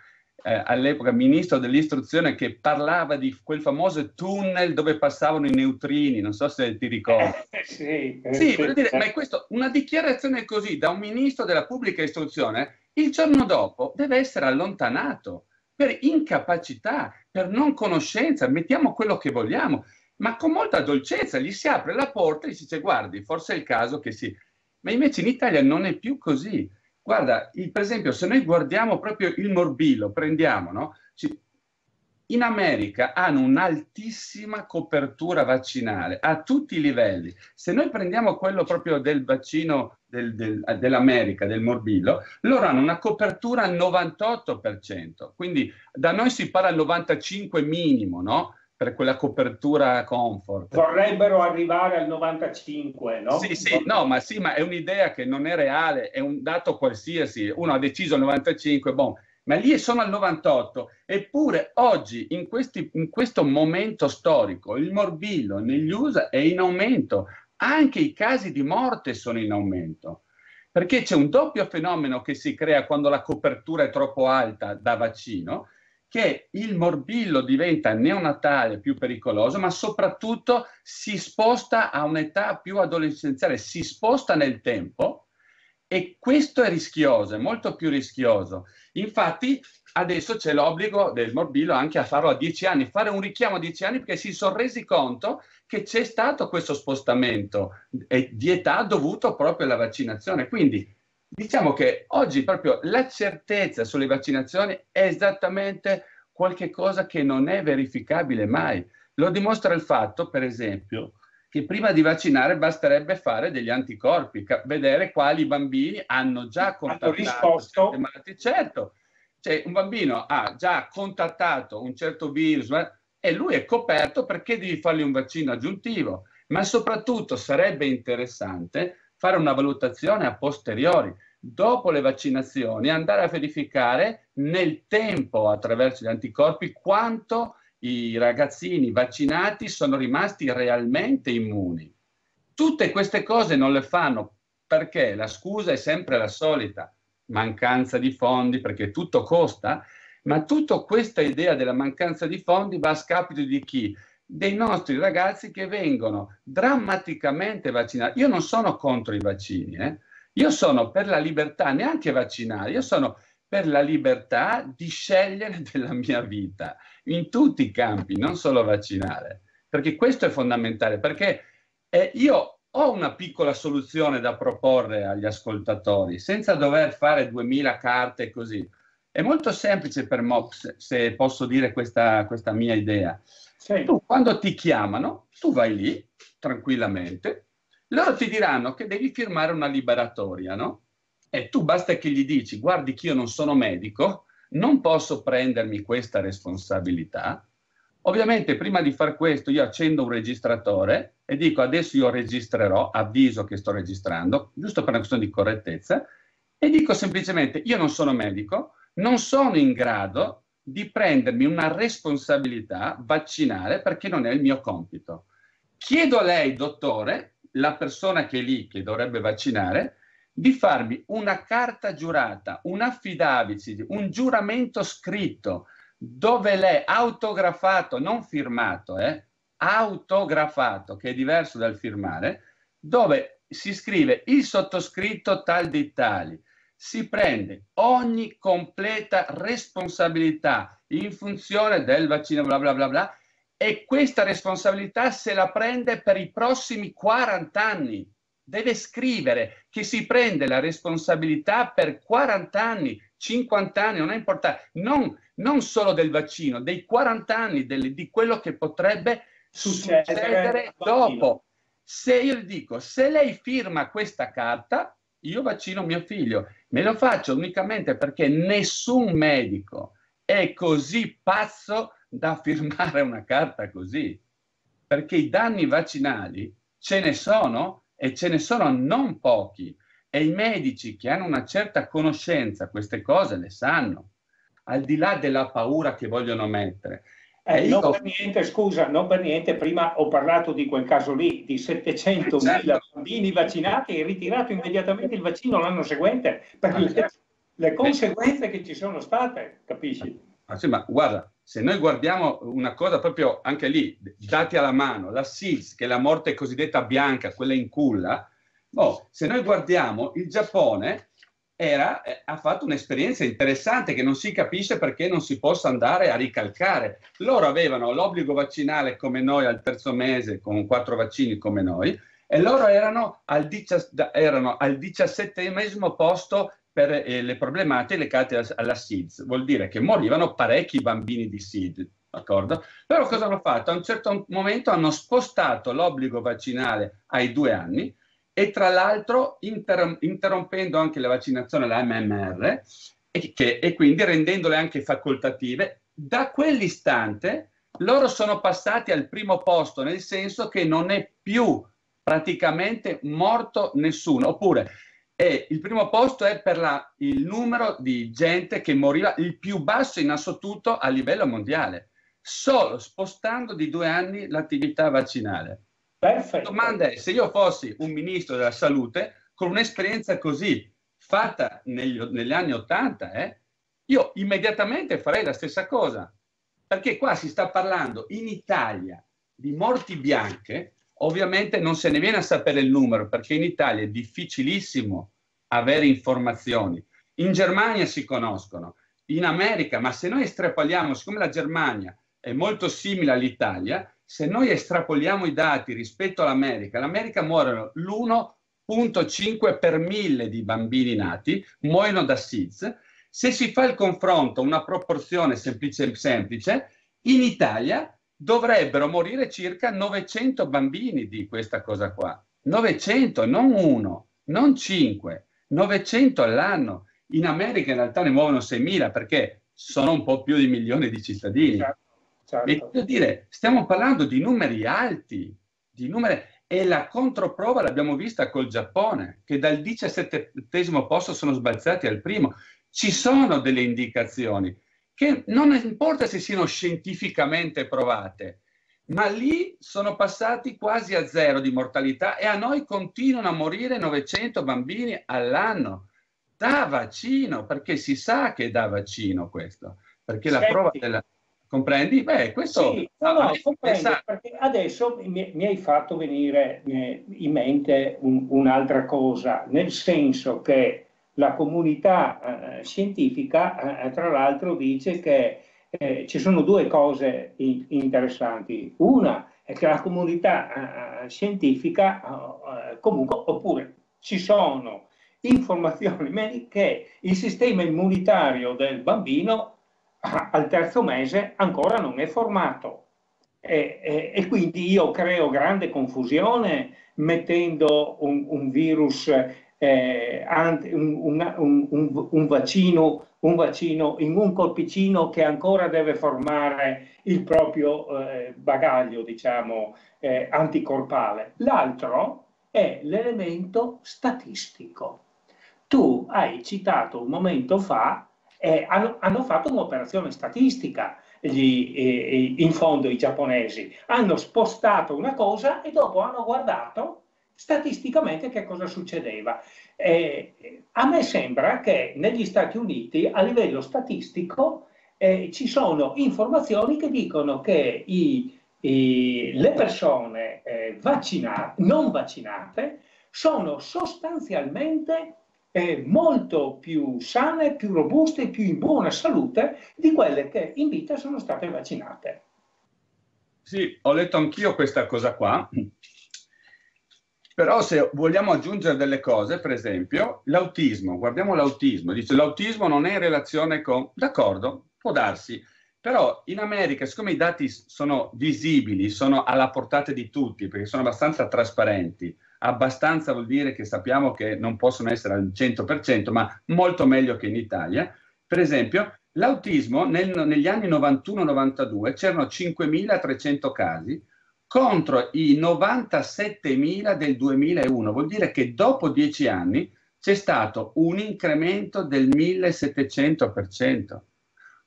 E: eh, all'epoca ministro dell'istruzione che parlava di quel famoso tunnel dove passavano i neutrini, non so se ti ricordi.
C: Eh, sì, eh,
E: sì, sì dire, ma è questo, una dichiarazione così da un ministro della pubblica istruzione, il giorno dopo deve essere allontanato per incapacità, per non conoscenza, mettiamo quello che vogliamo, ma con molta dolcezza gli si apre la porta e si dice guardi, forse è il caso che si... Ma invece in Italia non è più così. Guarda, il, per esempio, se noi guardiamo proprio il morbillo, prendiamo, no? In America hanno un'altissima copertura vaccinale a tutti i livelli. Se noi prendiamo quello proprio del vaccino del, del, dell'America, del morbillo, loro hanno una copertura al 98%, quindi da noi si parla al 95 minimo, no? per quella copertura comfort.
C: Vorrebbero arrivare al 95, no?
E: Sì, sì, no, ma sì, ma è un'idea che non è reale, è un dato qualsiasi. Uno ha deciso il 95, bon, ma lì sono al 98. Eppure oggi, in, questi, in questo momento storico, il morbillo negli USA è in aumento. Anche i casi di morte sono in aumento. Perché c'è un doppio fenomeno che si crea quando la copertura è troppo alta da vaccino, che il morbillo diventa neonatale più pericoloso, ma soprattutto si sposta a un'età più adolescenziale, si sposta nel tempo e questo è rischioso, è molto più rischioso. Infatti adesso c'è l'obbligo del morbillo anche a farlo a 10 anni, fare un richiamo a 10 anni perché si sono resi conto che c'è stato questo spostamento di età dovuto proprio alla vaccinazione. Quindi diciamo che oggi proprio la certezza sulle vaccinazioni è esattamente qualche cosa che non è verificabile mai. Lo dimostra il fatto, per esempio, che prima di vaccinare basterebbe fare degli anticorpi, vedere quali bambini hanno già contattato
C: risposto.
E: Certo, cioè, un bambino ha già contattato un certo virus e lui è coperto perché devi fargli un vaccino aggiuntivo. Ma soprattutto sarebbe interessante fare una valutazione a posteriori, dopo le vaccinazioni, andare a verificare nel tempo attraverso gli anticorpi quanto i ragazzini vaccinati sono rimasti realmente immuni. Tutte queste cose non le fanno perché la scusa è sempre la solita, mancanza di fondi, perché tutto costa, ma tutta questa idea della mancanza di fondi va a scapito di chi? dei nostri ragazzi che vengono drammaticamente vaccinati. Io non sono contro i vaccini, eh? io sono per la libertà, neanche vaccinare, io sono per la libertà di scegliere della mia vita in tutti i campi, non solo vaccinare, perché questo è fondamentale, perché eh, io ho una piccola soluzione da proporre agli ascoltatori, senza dover fare 2000 carte così. È molto semplice per Mops, se posso dire questa, questa mia idea. Sì. Tu quando ti chiamano, tu vai lì tranquillamente, loro ti diranno che devi firmare una liberatoria, no? E tu basta che gli dici, guardi che io non sono medico, non posso prendermi questa responsabilità. Ovviamente prima di far questo io accendo un registratore e dico adesso io registrerò, avviso che sto registrando, giusto per una questione di correttezza, e dico semplicemente io non sono medico, non sono in grado di prendermi una responsabilità vaccinale perché non è il mio compito. Chiedo a lei, dottore, la persona che è lì, che dovrebbe vaccinare, di farmi una carta giurata, un affidavit, un giuramento scritto, dove lei autografato, non firmato, eh, autografato, che è diverso dal firmare, dove si scrive il sottoscritto tal di tali, si prende ogni completa responsabilità in funzione del vaccino, bla bla bla bla, e questa responsabilità se la prende per i prossimi 40 anni. Deve scrivere che si prende la responsabilità per 40 anni, 50 anni, non è importante, non, non solo del vaccino, dei 40 anni, del, di quello che potrebbe succedere, succedere dopo. Se io dico, se lei firma questa carta, io vaccino mio figlio, me lo faccio unicamente perché nessun medico è così pazzo da firmare una carta così, perché i danni vaccinali ce ne sono e ce ne sono non pochi. e i medici che hanno una certa conoscenza, queste cose le sanno, al di là della paura che vogliono mettere.
C: Eh, io... Non per niente, scusa, non per niente, prima ho parlato di quel caso lì, di 700.000 certo. bambini vaccinati e ritirato immediatamente il vaccino l'anno seguente per ah, le, certo. le, conseguenze che ci sono state, capisci?
E: Ah, sì, ma guarda, se noi guardiamo una cosa proprio anche lì, dati alla mano, la SIDS, che è la morte cosiddetta bianca, quella in culla, oh, se noi guardiamo il Giappone era, eh, ha fatto un'esperienza interessante che non si capisce perché non si possa andare a ricalcare. Loro avevano l'obbligo vaccinale come noi al terzo mese, con quattro vaccini come noi, e loro erano al, erano al diciassettemesimo posto per eh, le problematiche legate alla SIDS. Vuol dire che morivano parecchi bambini di SID, d'accordo? Però cosa hanno fatto? A un certo momento hanno spostato l'obbligo vaccinale ai due anni, e tra l'altro inter- interrompendo anche la vaccinazione alla MMR e, che, e quindi rendendole anche facoltative, da quell'istante loro sono passati al primo posto, nel senso che non è più praticamente morto nessuno, oppure eh, il primo posto è per la, il numero di gente che moriva il più basso in assoluto a livello mondiale, solo spostando di due anni l'attività vaccinale. Perfetto. La domanda è, se io fossi un ministro della salute, con un'esperienza così fatta negli, negli anni Ottanta, eh, io immediatamente farei la stessa cosa. Perché qua si sta parlando in Italia di morti bianche, ovviamente non se ne viene a sapere il numero, perché in Italia è difficilissimo avere informazioni. In Germania si conoscono, in America, ma se noi estrapoliamo, siccome la Germania è molto simile all'Italia, se noi estrapoliamo i dati rispetto all'America, l'America muoiono l'1.5 per mille di bambini nati, muoiono da SIDS. Se si fa il confronto, una proporzione semplice, semplice, in Italia dovrebbero morire circa 900 bambini di questa cosa qua. 900, non uno, non 5, 900 all'anno. In America in realtà ne muovono 6.000 perché sono un po' più di milioni di cittadini. Certo. Certo. E dire, stiamo parlando di numeri alti, di numeri, e la controprova l'abbiamo vista col Giappone, che dal diciassettesimo posto sono sbalzati al primo. Ci sono delle indicazioni che non importa se siano scientificamente provate, ma lì sono passati quasi a zero di mortalità e a noi continuano a morire 900 bambini all'anno da vaccino, perché si sa che da vaccino questo, perché Senti. la prova della Comprendi? Beh, questo...
C: Sì, no, no, comprendo, perché adesso mi, mi, hai fatto venire eh, in mente un, un'altra cosa, nel senso che la comunità eh, scientifica, eh, tra l'altro, dice che eh, ci sono due cose in, interessanti. Una è che la comunità eh, scientifica, eh, comunque, oppure ci sono informazioni che il sistema immunitario del bambino al terzo mese ancora non è formato. E, e, e quindi io creo grande confusione mettendo un, un virus, eh, un, un, un, vaccino, un vaccino in un corpicino che ancora deve formare il proprio eh, bagaglio, diciamo, eh, anticorpale. L'altro è l'elemento statistico. Tu hai citato un momento fa eh, hanno, hanno, fatto un'operazione statistica gli, eh, in fondo i giapponesi, hanno spostato una cosa e dopo hanno guardato statisticamente che cosa succedeva. Eh, a me sembra che negli Stati Uniti a livello statistico eh, ci sono informazioni che dicono che i, i, le persone eh, vaccinate, non vaccinate sono sostanzialmente eh, molto più sane, più robuste e più in buona salute di quelle che in vita sono state vaccinate.
E: Sì, ho letto anch'io questa cosa qua. Però se vogliamo aggiungere delle cose, per esempio, l'autismo, guardiamo l'autismo, dice l'autismo non è in relazione con... D'accordo, può darsi, però in America, siccome i dati sono visibili, sono alla portata di tutti, perché sono abbastanza trasparenti, abbastanza vuol dire che sappiamo che non possono essere al 100%, ma molto meglio che in Italia. Per esempio, l'autismo nel, negli anni 91-92 c'erano 5.300 casi contro i 97.000 del 2001, vuol dire che dopo dieci anni c'è stato un incremento del 1700%,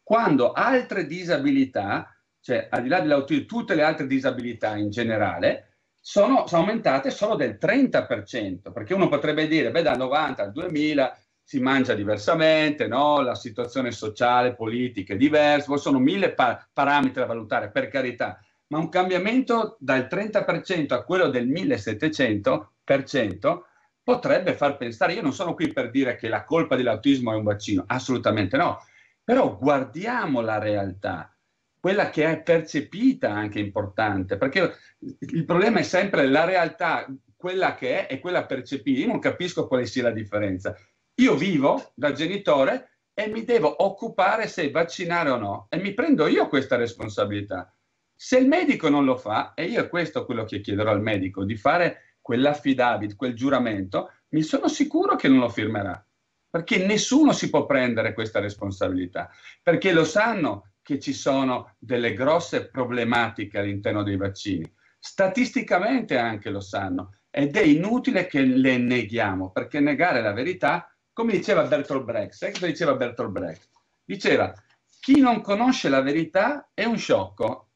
E: quando altre disabilità, cioè al di là dell'autismo, tutte le altre disabilità in generale, sono, sono, aumentate solo del 30%, perché uno potrebbe dire, beh, da 90 al 2000 si mangia diversamente, no? la situazione sociale, politica è diversa, sono mille pa- parametri da valutare, per carità, ma un cambiamento dal 30% a quello del 1700% potrebbe far pensare, io non sono qui per dire che la colpa dell'autismo è un vaccino, assolutamente no, però guardiamo la realtà, quella che è percepita anche importante, perché il problema è sempre la realtà, quella che è e quella percepita. Io non capisco quale sia la differenza. Io vivo da genitore e mi devo occupare se vaccinare o no e mi prendo io questa responsabilità. Se il medico non lo fa, e io è questo quello che chiederò al medico, di fare quell'affidavit, quel giuramento, mi sono sicuro che non lo firmerà, perché nessuno si può prendere questa responsabilità, perché lo sanno che ci sono delle grosse problematiche all'interno dei vaccini. Statisticamente anche lo sanno ed è inutile che le neghiamo, perché negare la verità, come diceva Bertolt Brecht, sai cosa diceva Bertolt Brecht? Diceva, chi non conosce la verità è un sciocco,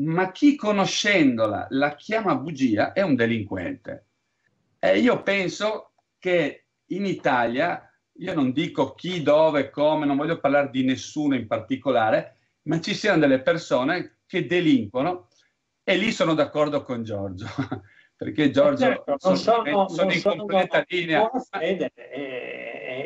E: ma chi conoscendola la chiama bugia è un delinquente. E io penso che in Italia io non dico chi, dove, come, non voglio parlare di nessuno in particolare, ma ci siano delle persone che delinquono e lì sono d'accordo con Giorgio, perché Giorgio
C: certo, sono, sono, sono in completa linea. Fede, e,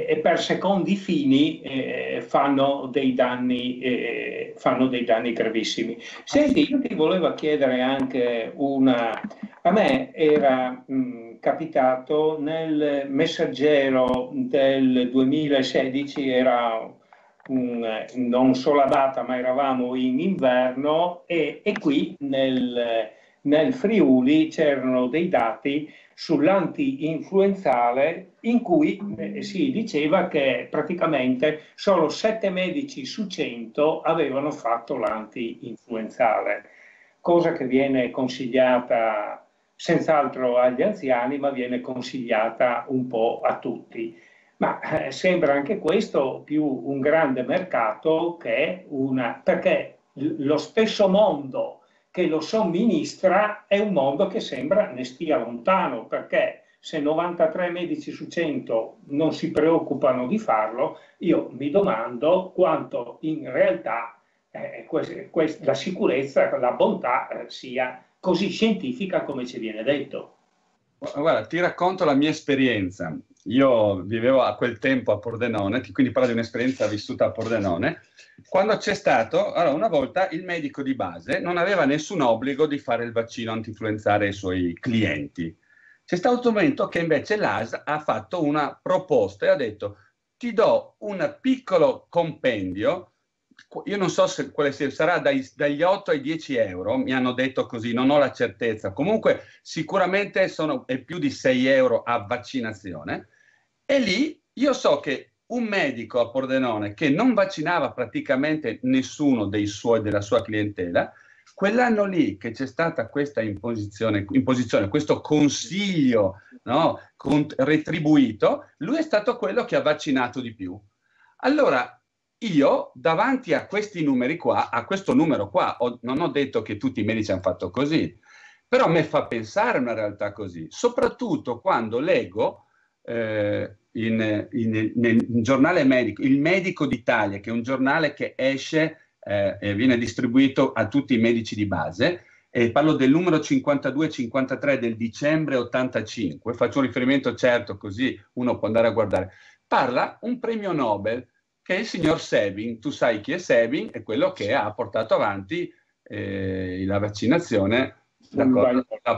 C: e, per secondi fini eh, fanno, dei danni, eh, fanno dei danni gravissimi. Senti, io ti volevo chiedere anche una... A me era... Mh, capitato nel messaggero del 2016, era un, non so la data, ma eravamo in inverno e, e qui nel, nel Friuli c'erano dei dati sull'anti-influenzale in cui eh, si diceva che praticamente solo 7 medici su 100 avevano fatto l'anti-influenzale, cosa che viene consigliata senz'altro agli anziani, ma viene consigliata un po' a tutti. Ma eh, sembra anche questo più un grande mercato che una... perché lo stesso mondo che lo somministra è un mondo che sembra ne stia lontano, perché se 93 medici su 100 non si preoccupano di farlo, io mi domando quanto in realtà eh, quest- quest- la sicurezza, la bontà eh, sia così scientifica come ci viene detto.
E: Guarda, ti racconto la mia esperienza. Io vivevo a quel tempo a Pordenone, quindi parlo di un'esperienza vissuta a Pordenone, quando c'è stato, allora una volta il medico di base non aveva nessun obbligo di fare il vaccino antinfluenzale ai suoi clienti. C'è stato un momento che invece l'AS ha fatto una proposta e ha detto ti do un piccolo compendio io non so se quale sia, sarà dai, dagli 8 ai 10 euro, mi hanno detto così, non ho la certezza. Comunque sicuramente sono, è più di 6 euro a vaccinazione. E lì io so che un medico a Pordenone che non vaccinava praticamente nessuno suoi, della sua clientela, quell'anno lì che c'è stata questa imposizione, imposizione questo consiglio no, retribuito, lui è stato quello che ha vaccinato di più. Allora, io davanti a questi numeri qua, a questo numero qua, ho, non ho detto che tutti i medici hanno fatto così, però mi fa pensare una realtà così, soprattutto quando leggo eh, in, in, nel giornale medico, il Medico d'Italia, che è un giornale che esce eh, e viene distribuito a tutti i medici di base, e parlo del numero 52-53 del dicembre 85, faccio un riferimento certo così uno può andare a guardare, parla un premio Nobel che è il signor Sebin. Tu sai chi è Sebin? È quello che ha portato avanti eh, la vaccinazione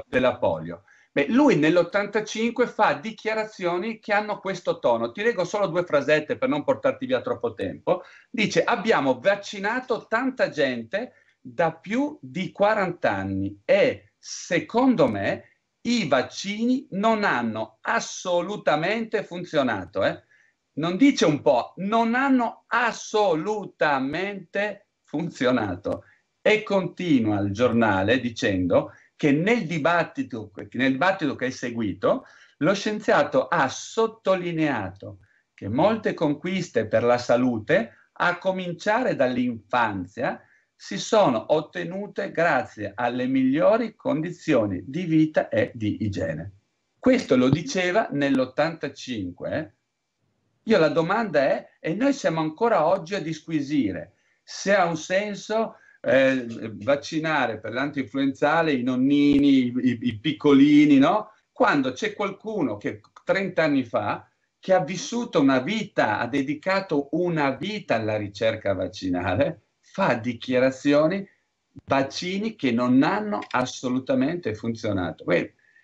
E: della polio. Beh, lui nell'85 fa dichiarazioni che hanno questo tono. Ti leggo solo due frasette per non portarti via troppo tempo. Dice: Abbiamo vaccinato tanta gente da più di 40 anni e secondo me i vaccini non hanno assolutamente funzionato. Eh? non dice un po', non hanno assolutamente funzionato. E continua il giornale dicendo che nel dibattito, nel dibattito che è seguito, lo scienziato ha sottolineato che molte conquiste per la salute, a cominciare dall'infanzia, si sono ottenute grazie alle migliori condizioni di vita e di igiene. Questo lo diceva nell'85. Eh? Io la domanda è, e noi siamo ancora oggi a disquisire se ha un senso eh, vaccinare per l'antinfluenzale i nonnini, i, i piccolini, no? Quando c'è qualcuno che 30 anni fa che ha vissuto una vita, ha dedicato una vita alla ricerca vaccinale, fa dichiarazioni vaccini che non hanno assolutamente funzionato.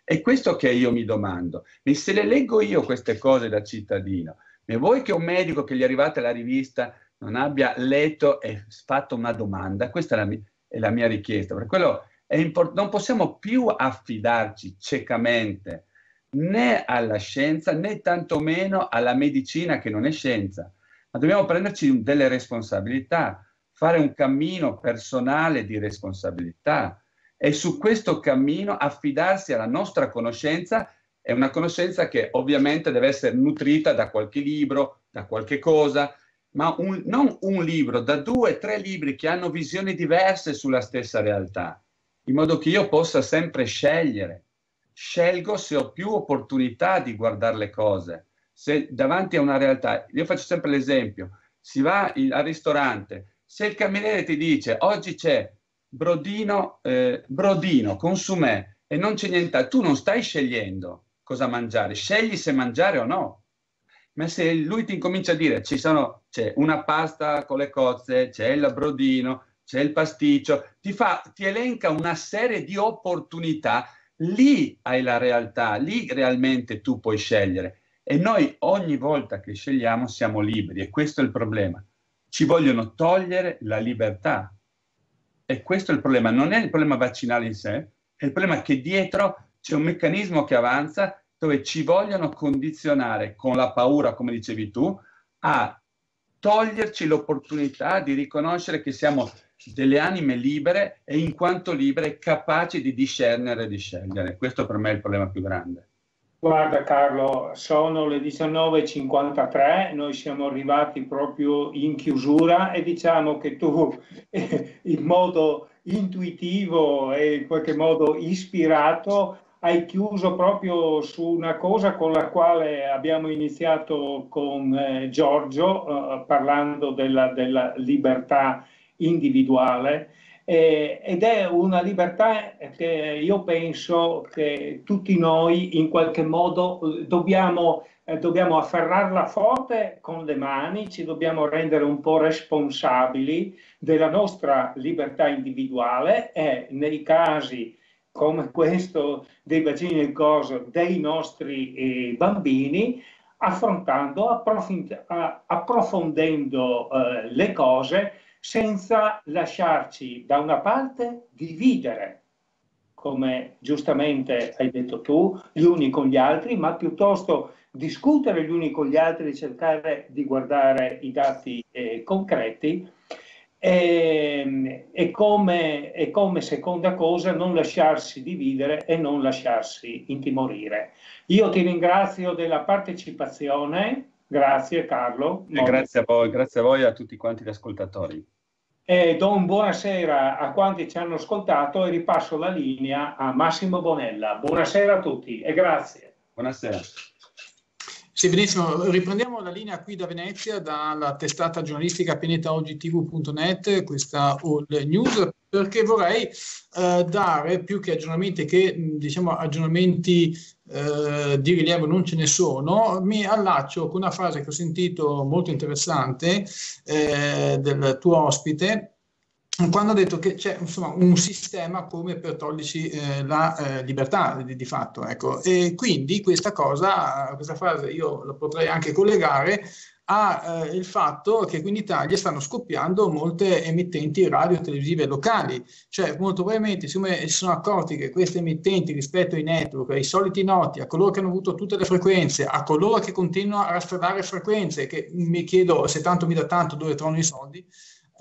E: È questo che io mi domando. E se le leggo io queste cose da cittadino, e voi che un medico che gli arrivate alla rivista non abbia letto e fatto una domanda, questa è la mia, è la mia richiesta. Per quello import- non possiamo più affidarci ciecamente né alla scienza né tantomeno alla medicina che non è scienza, ma dobbiamo prenderci delle responsabilità, fare un cammino personale di responsabilità e su questo cammino affidarsi alla nostra conoscenza è una conoscenza che ovviamente deve essere nutrita da qualche libro, da qualche cosa, ma un, non un libro, da due, tre libri che hanno visioni diverse sulla stessa realtà, in modo che io possa sempre scegliere. Scelgo se ho più opportunità di guardare le cose. Se davanti a una realtà, io faccio sempre l'esempio, si va in, al ristorante, se il cameriere ti dice oggi c'è brodino, eh, brodino, consumè e non c'è niente, tu non stai scegliendo cosa mangiare, scegli se mangiare o no ma se lui ti incomincia a dire ci sono, c'è una pasta con le cozze, c'è il brodino, c'è il pasticcio, ti, fa, ti elenca una serie di opportunità, lì hai la realtà, lì realmente tu puoi scegliere. E noi ogni volta che scegliamo siamo liberi e questo è il problema. Ci vogliono togliere la libertà. E questo è il problema. Non è il problema vaccinale in sé, è il problema che dietro c'è un meccanismo che avanza dove ci vogliono condizionare con la paura, come dicevi tu, a toglierci l'opportunità di riconoscere che siamo delle anime libere e in quanto libere capaci di discernere e di scegliere. Questo per me è il problema più grande.
C: Guarda Carlo, sono le 19.53, noi siamo arrivati proprio in chiusura e diciamo che tu in modo intuitivo e in qualche modo ispirato hai chiuso proprio su una cosa con la quale abbiamo iniziato con eh, Giorgio, eh, parlando della, della, libertà individuale. Eh, ed è una libertà che io penso che tutti noi in qualche modo eh, dobbiamo, eh, dobbiamo afferrarla forte con le mani, ci dobbiamo rendere un po' responsabili della nostra libertà individuale e nei casi come questo dei bacini del corso dei nostri eh, bambini, affrontando, approfondendo eh, le cose senza lasciarci da una parte dividere, come giustamente hai detto tu, gli uni con gli altri, ma piuttosto discutere gli uni con gli altri, cercare di guardare i dati eh, concreti e, ehm, e, come, e, come, seconda cosa non lasciarsi dividere e non lasciarsi intimorire. Io ti ringrazio della partecipazione, grazie Carlo.
E: grazie a voi, grazie a voi e a tutti quanti gli ascoltatori.
C: E do un buonasera a quanti ci hanno ascoltato e ripasso la linea a Massimo Bonella. Buonasera a tutti e grazie.
E: Buonasera.
B: Sì, benissimo. Riprendiamo la linea qui da Venezia, dalla testata giornalistica pianetaogtv.net, questa All News, perché vorrei eh, dare più che aggiornamenti che diciamo aggiornamenti eh, di rilievo non ce ne sono, mi allaccio con una frase che ho sentito molto interessante eh, del tuo ospite quando ha detto che c'è insomma, un sistema come per toglierci eh, la eh, libertà di, di, fatto. Ecco. E quindi questa cosa, questa frase io la potrei anche collegare al eh, fatto che in Italia stanno scoppiando molte emittenti radio televisive locali, cioè molto probabilmente siccome si sono accorti che queste emittenti rispetto ai network, ai soliti noti, a coloro che hanno avuto tutte le frequenze, a coloro che continuano a rastrellare frequenze, che mi chiedo se tanto mi dà tanto dove trovano i soldi,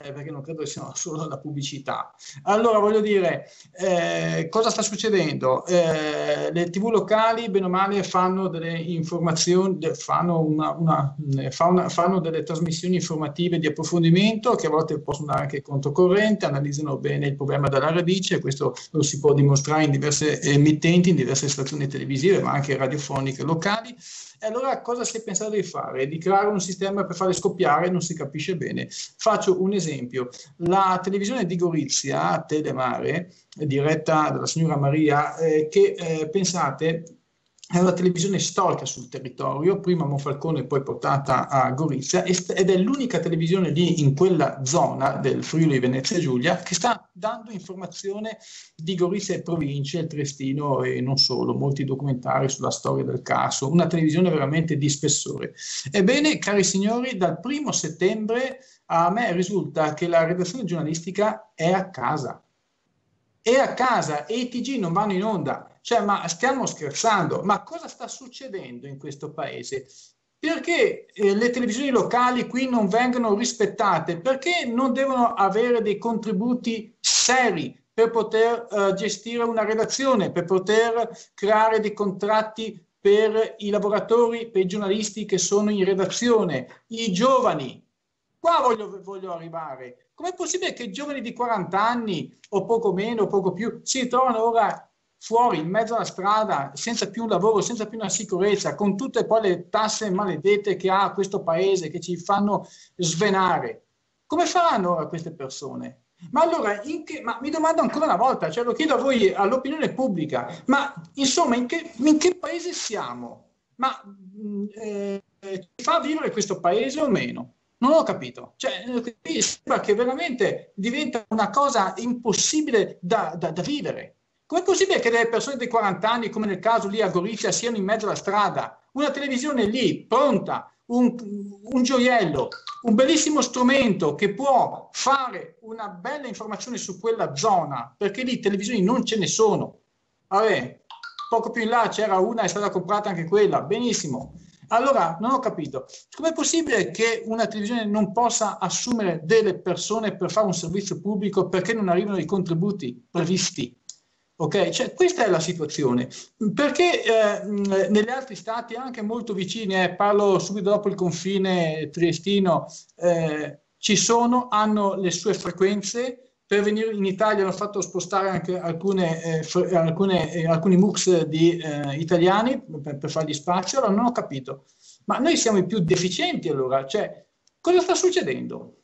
B: eh, perché non credo che sia solo la pubblicità. Allora, voglio dire, eh, cosa sta succedendo? Eh, le tv locali, bene o male, fanno delle informazioni, fanno, una, una, fanno, fanno, delle trasmissioni informative di approfondimento che a volte possono dare anche controcorrente, analizzano bene il problema dalla radice, questo lo si può dimostrare in diverse emittenti, in diverse stazioni televisive, ma anche radiofoniche locali. E allora cosa si è pensato di fare? Di creare un sistema per farle scoppiare? Non si capisce bene. Faccio un esempio. La televisione di Gorizia, Telemare, diretta dalla signora Maria, eh, che eh, pensate è una televisione storica sul territorio, prima a Monfalcone e poi portata a Gorizia, ed è l'unica televisione lì in quella zona del Friuli Venezia Giulia che sta dando informazione di Gorizia e province, il Trestino e non solo, molti documentari sulla storia del caso, una televisione veramente di spessore. Ebbene, cari signori, dal primo settembre a me risulta che la redazione giornalistica è a casa. È a casa e i TG non vanno in onda cioè, ma stiamo scherzando? Ma cosa sta succedendo in questo paese? Perché eh, le televisioni locali qui non vengono rispettate? Perché non devono avere dei contributi seri per poter eh, gestire una redazione, per poter creare dei contratti per i lavoratori, per i giornalisti che sono in redazione, i giovani. Qua voglio, voglio arrivare. Com'è possibile che giovani di 40 anni o poco meno o poco più si trovano ora fuori in mezzo alla strada, senza più un lavoro, senza più una sicurezza, con tutte poi le tasse maledette che ha questo paese, che ci fanno svenare. Come faranno ora queste persone? Ma allora, che, ma mi domando ancora una volta, cioè lo chiedo a voi, all'opinione pubblica, ma insomma, in che, in che paese siamo? Ma mm, eh, fa vivere questo paese o meno? Non ho capito. Cioè, sembra che veramente diventa una cosa impossibile da, da, da vivere. Com'è possibile che delle persone di 40 anni, come nel caso lì a Gorizia, siano in mezzo alla strada? Una televisione lì, pronta, un, un, gioiello, un bellissimo strumento che può fare una bella informazione su quella zona, perché lì televisioni non ce ne sono. Vabbè, poco più in là c'era una, è stata comprata anche quella, benissimo. Allora, non ho capito, com'è possibile che una televisione non possa assumere delle persone per fare un servizio pubblico perché non arrivano i contributi previsti? Ok, cioè, questa è la situazione. Perché eh, negli altri stati, anche molto vicini, eh, parlo subito dopo il confine triestino, eh, ci sono, hanno le sue frequenze. Per venire in Italia hanno fatto spostare anche alcune, eh, alcune, eh, alcuni MUX di eh, italiani per, per fargli spazio. Allora non ho capito. Ma noi siamo i più deficienti allora? Cioè, cosa sta succedendo?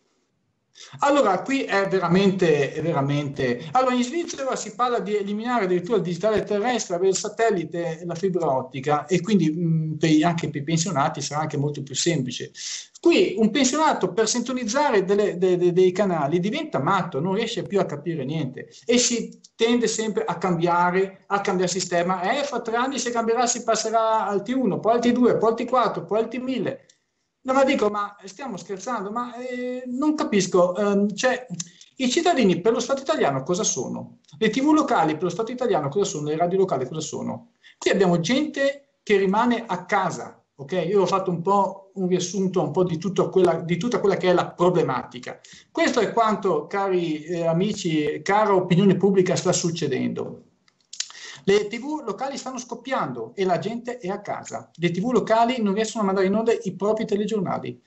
B: Allora, qui è veramente, è veramente... Allora, in Svizzera si parla di eliminare addirittura il digitale terrestre, avere il satellite e la fibra ottica e quindi mh, per, anche per i pensionati sarà anche molto più semplice. Qui un pensionato per sintonizzare delle, de, de, dei canali diventa matto, non riesce più a capire niente e si tende sempre a cambiare, a cambiare sistema. Eh, fra tre anni se cambierà si passerà al T1, poi al T2, poi al T4, poi al T1000 No, ma dico, ma stiamo scherzando, ma eh, non capisco. Um, cioè, i cittadini per lo Stato italiano cosa sono? Le tv locali per lo Stato italiano cosa sono? Le radio locali cosa sono? Qui abbiamo gente che rimane a casa, ok? Io ho fatto un po' un riassunto un po' di, quella, di tutta quella che è la problematica. Questo è quanto, cari eh, amici, cara opinione pubblica, sta succedendo. Le tv locali stanno scoppiando e la gente è a casa. Le tv locali non riescono a mandare in onda i propri telegiornali.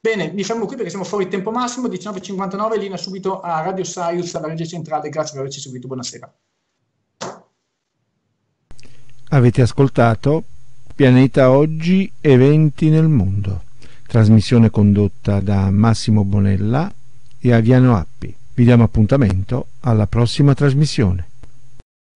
B: Bene, mi fermo qui perché siamo fuori tempo massimo, 19.59, linea subito a Radio Saius, alla regia centrale. Grazie per averci seguito, buonasera.
A: Avete ascoltato Pianeta Oggi, eventi nel mondo. Trasmissione condotta da Massimo Bonella e Aviano Appi. Vi diamo appuntamento alla prossima trasmissione.